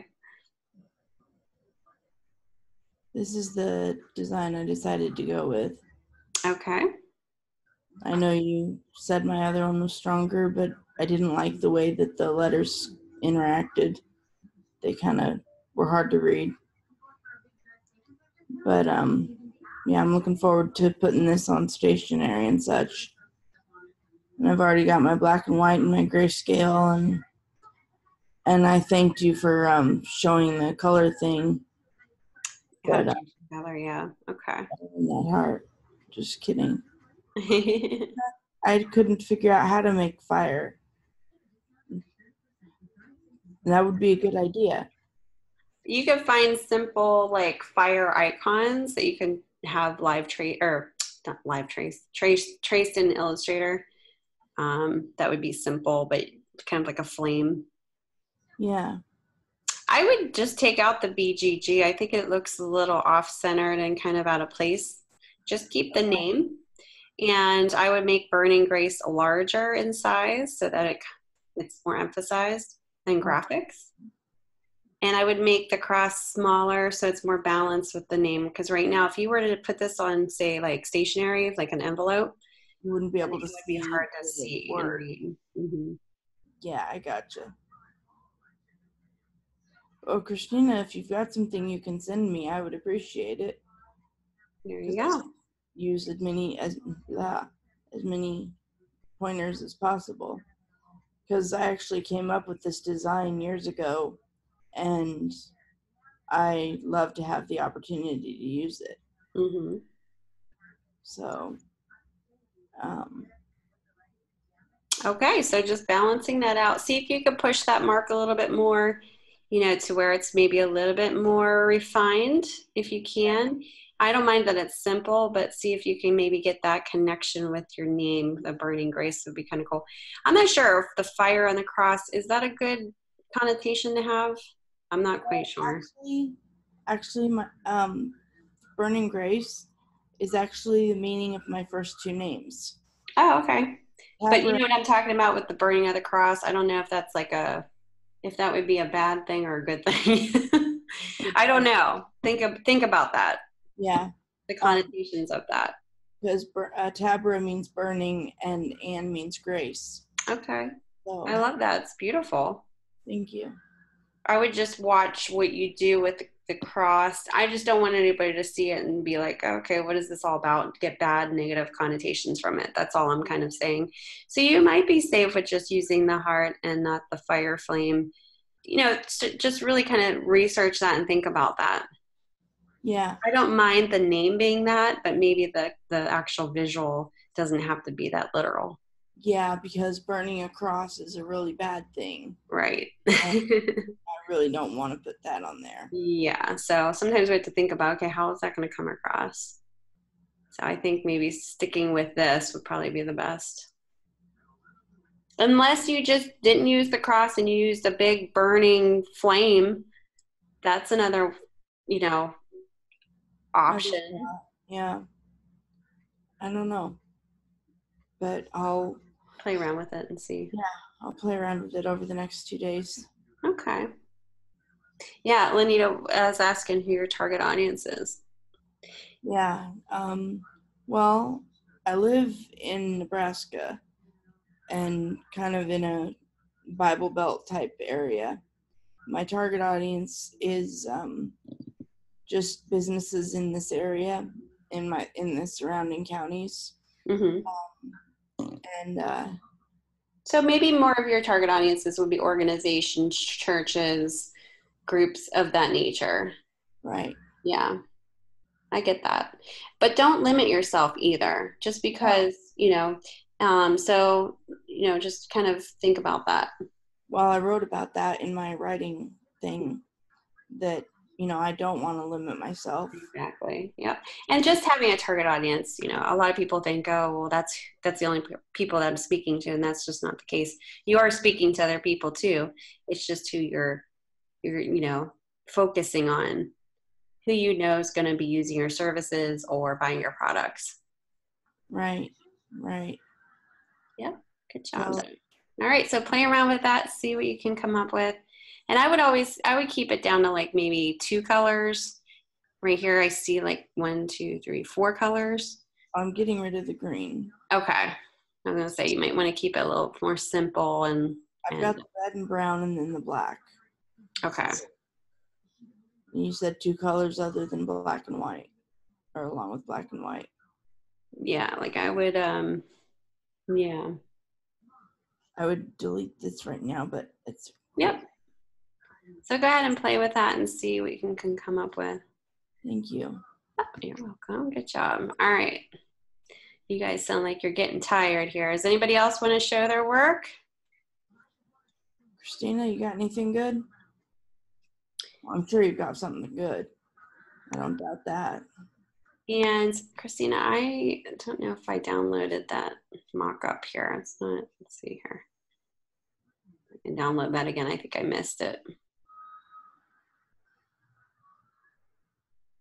This is the design I decided to go with. Okay. I know you said my other one was stronger, but I didn't like the way that the letters interacted. They kind of were hard to read. But um yeah, I'm looking forward to putting this on stationery and such. And I've already got my black and white and my grayscale and and I thanked you for um showing the color thing but, uh, color, yeah. Okay. That heart. Just kidding. I couldn't figure out how to make fire. That would be a good idea. You could find simple like fire icons that you can have live trace or not live trace trace traced in Illustrator. Um, that would be simple, but kind of like a flame. Yeah. I would just take out the BGG. I think it looks a little off centered and kind of out of place. Just keep the name. And I would make Burning Grace larger in size so that it, it's more emphasized than graphics. And I would make the cross smaller so it's more balanced with the name. Because right now, if you were to put this on, say, like stationery, like an envelope, you wouldn't be able to. It would be hard to see. Mm-hmm. Yeah, I gotcha. Oh, Christina, if you've got something you can send me, I would appreciate it. There you go. Use as many as uh, as many pointers as possible. Because I actually came up with this design years ago, and I love to have the opportunity to use it. Mm-hmm. So, um, okay, so just balancing that out. See if you could push that mark a little bit more you know, to where it's maybe a little bit more refined if you can. I don't mind that it's simple, but see if you can maybe get that connection with your name. The burning grace would be kind of cool. I'm not sure if the fire on the cross is that a good connotation to have. I'm not quite sure. Actually, actually, my um, burning grace is actually the meaning of my first two names. Oh, okay. But you know what I'm talking about with the burning of the cross. I don't know if that's like a, if that would be a bad thing or a good thing. I don't know. Think of think about that. Yeah, The connotations of that. because bur- uh, Tabra means burning and Anne means grace. Okay. So I love that. It's beautiful. thank you. I would just watch what you do with the, the cross. I just don't want anybody to see it and be like, okay, what is this all about? Get bad negative connotations from it. That's all I'm kind of saying. So you might be safe with just using the heart and not the fire flame. You know, just really kind of research that and think about that. Yeah, I don't mind the name being that, but maybe the the actual visual doesn't have to be that literal. yeah, because burning a cross is a really bad thing. Right. Um, I really don't want to put that on there. Yeah. So sometimes we have to think about, okay, how is that going to come across? So I think maybe sticking with this would probably be the best. Unless you just didn't use the cross and you used a big burning flame, that's another, you know, option. Yeah, I don't know, but I'll Play around with it and see. Yeah, I'll play around with it over the next two days. Okay. Yeah, Lanita was asking who your target audience is. Yeah. Um, well, I live in Nebraska and kind of in a Bible Belt type area. My target audience is um, just businesses in this area in my in the surrounding counties hmm and uh, So maybe more of your target audiences would be organizations, churches, groups of that nature. right Yeah, I get that. But don't limit yourself either, just because, you know, um, so, you know, just kind of think about that. well i wrote about that in my writing thing that you know i don't want to limit myself Exactly. Yep. And just having a target audience, you know, a lot of people think, oh, well, that's that's the only people that I'm speaking to, and that's just not the case. You are speaking to other people too. It's just who you're, you're, you know, focusing on, who you know is going to be using your services or buying your products. right right Yep. Good job. All right, so play around with that, see what you can come up with. And I would always, I would keep it down to like maybe two colors. Right here, I see like one, two, three, four colors. i'm getting rid of the green Okay. I'm gonna say you might want to keep it a little more simple and i've got the red and brown and then the black okay. And you said two colors other than black and white, or along with black and white. Yeah, like I would um yeah. I would delete this right now, but it's Yep. So go ahead and play with that and see what you can, can come up with. thank you. Oh, you're welcome. Good job. All right. You guys sound like you're getting tired here. Does anybody else want to show their work? Christina, you got anything good? Well, I'm sure you've got something good. I don't doubt that. And Christina, I don't know if I downloaded that mock up here. It's not, let's see here. I can download that again. I think I missed it.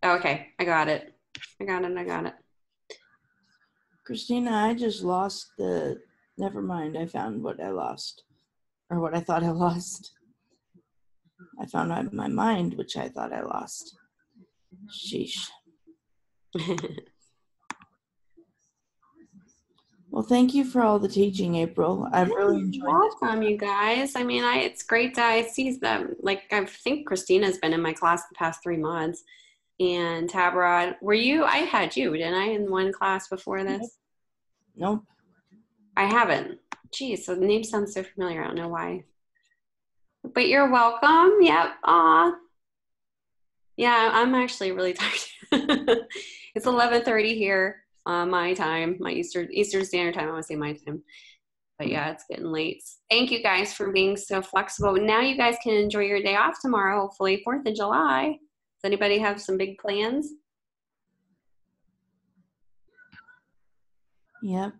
Oh, okay, I got it. I got it. I got it. Christina, I just lost the. Never mind. I found what I lost, or what I thought I lost. I found out my mind, which I thought I lost. Sheesh. Well, thank you for all the teaching, April. I've really enjoyed it. Welcome, you guys. I mean, I it's great to I see them. Like I think Christina's been in my class the past three months, and Tabra, were you? I had you, didn't I, in one class before this? Nope. I haven't. Geez, so the name sounds so familiar. I don't know why. But you're welcome. Yep. Aw. Yeah, I'm actually really tired. it's 11:30 here, uh, my time, my Eastern Eastern Standard Time. I want to say my time. But yeah, it's getting late. Thank you guys for being so flexible. Now you guys can enjoy your day off tomorrow. Hopefully, Fourth of July anybody have some big plans? Yep.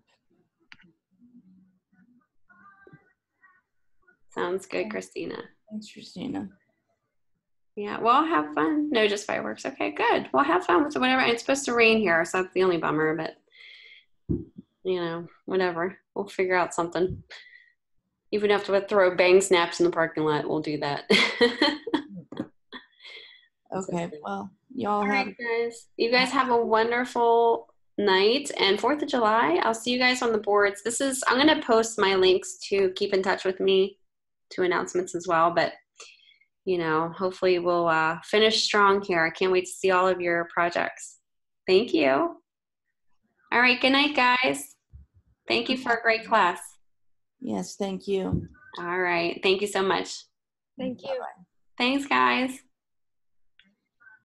Sounds good, Christina. Thanks, Christina. Yeah, well, have fun. No, just fireworks. Okay, good. Well, have fun with whatever. It's supposed to rain here, so that's the only bummer, but you know, whatever. We'll figure out something. Even if we have to throw bang snaps in the parking lot, we'll do that. Okay. Well, y'all All have right, guys. You guys have a wonderful night and 4th of July. I'll see you guys on the boards. This is, I'm going to post my links to keep in touch with me to announcements as well. But, you know, hopefully we'll uh, finish strong here. I can't wait to see all of your projects. Thank you. All right. Good night, guys. Thank you for a great class. yes. Thank you. All right. Thank you so much. Thank you. Thanks, guys.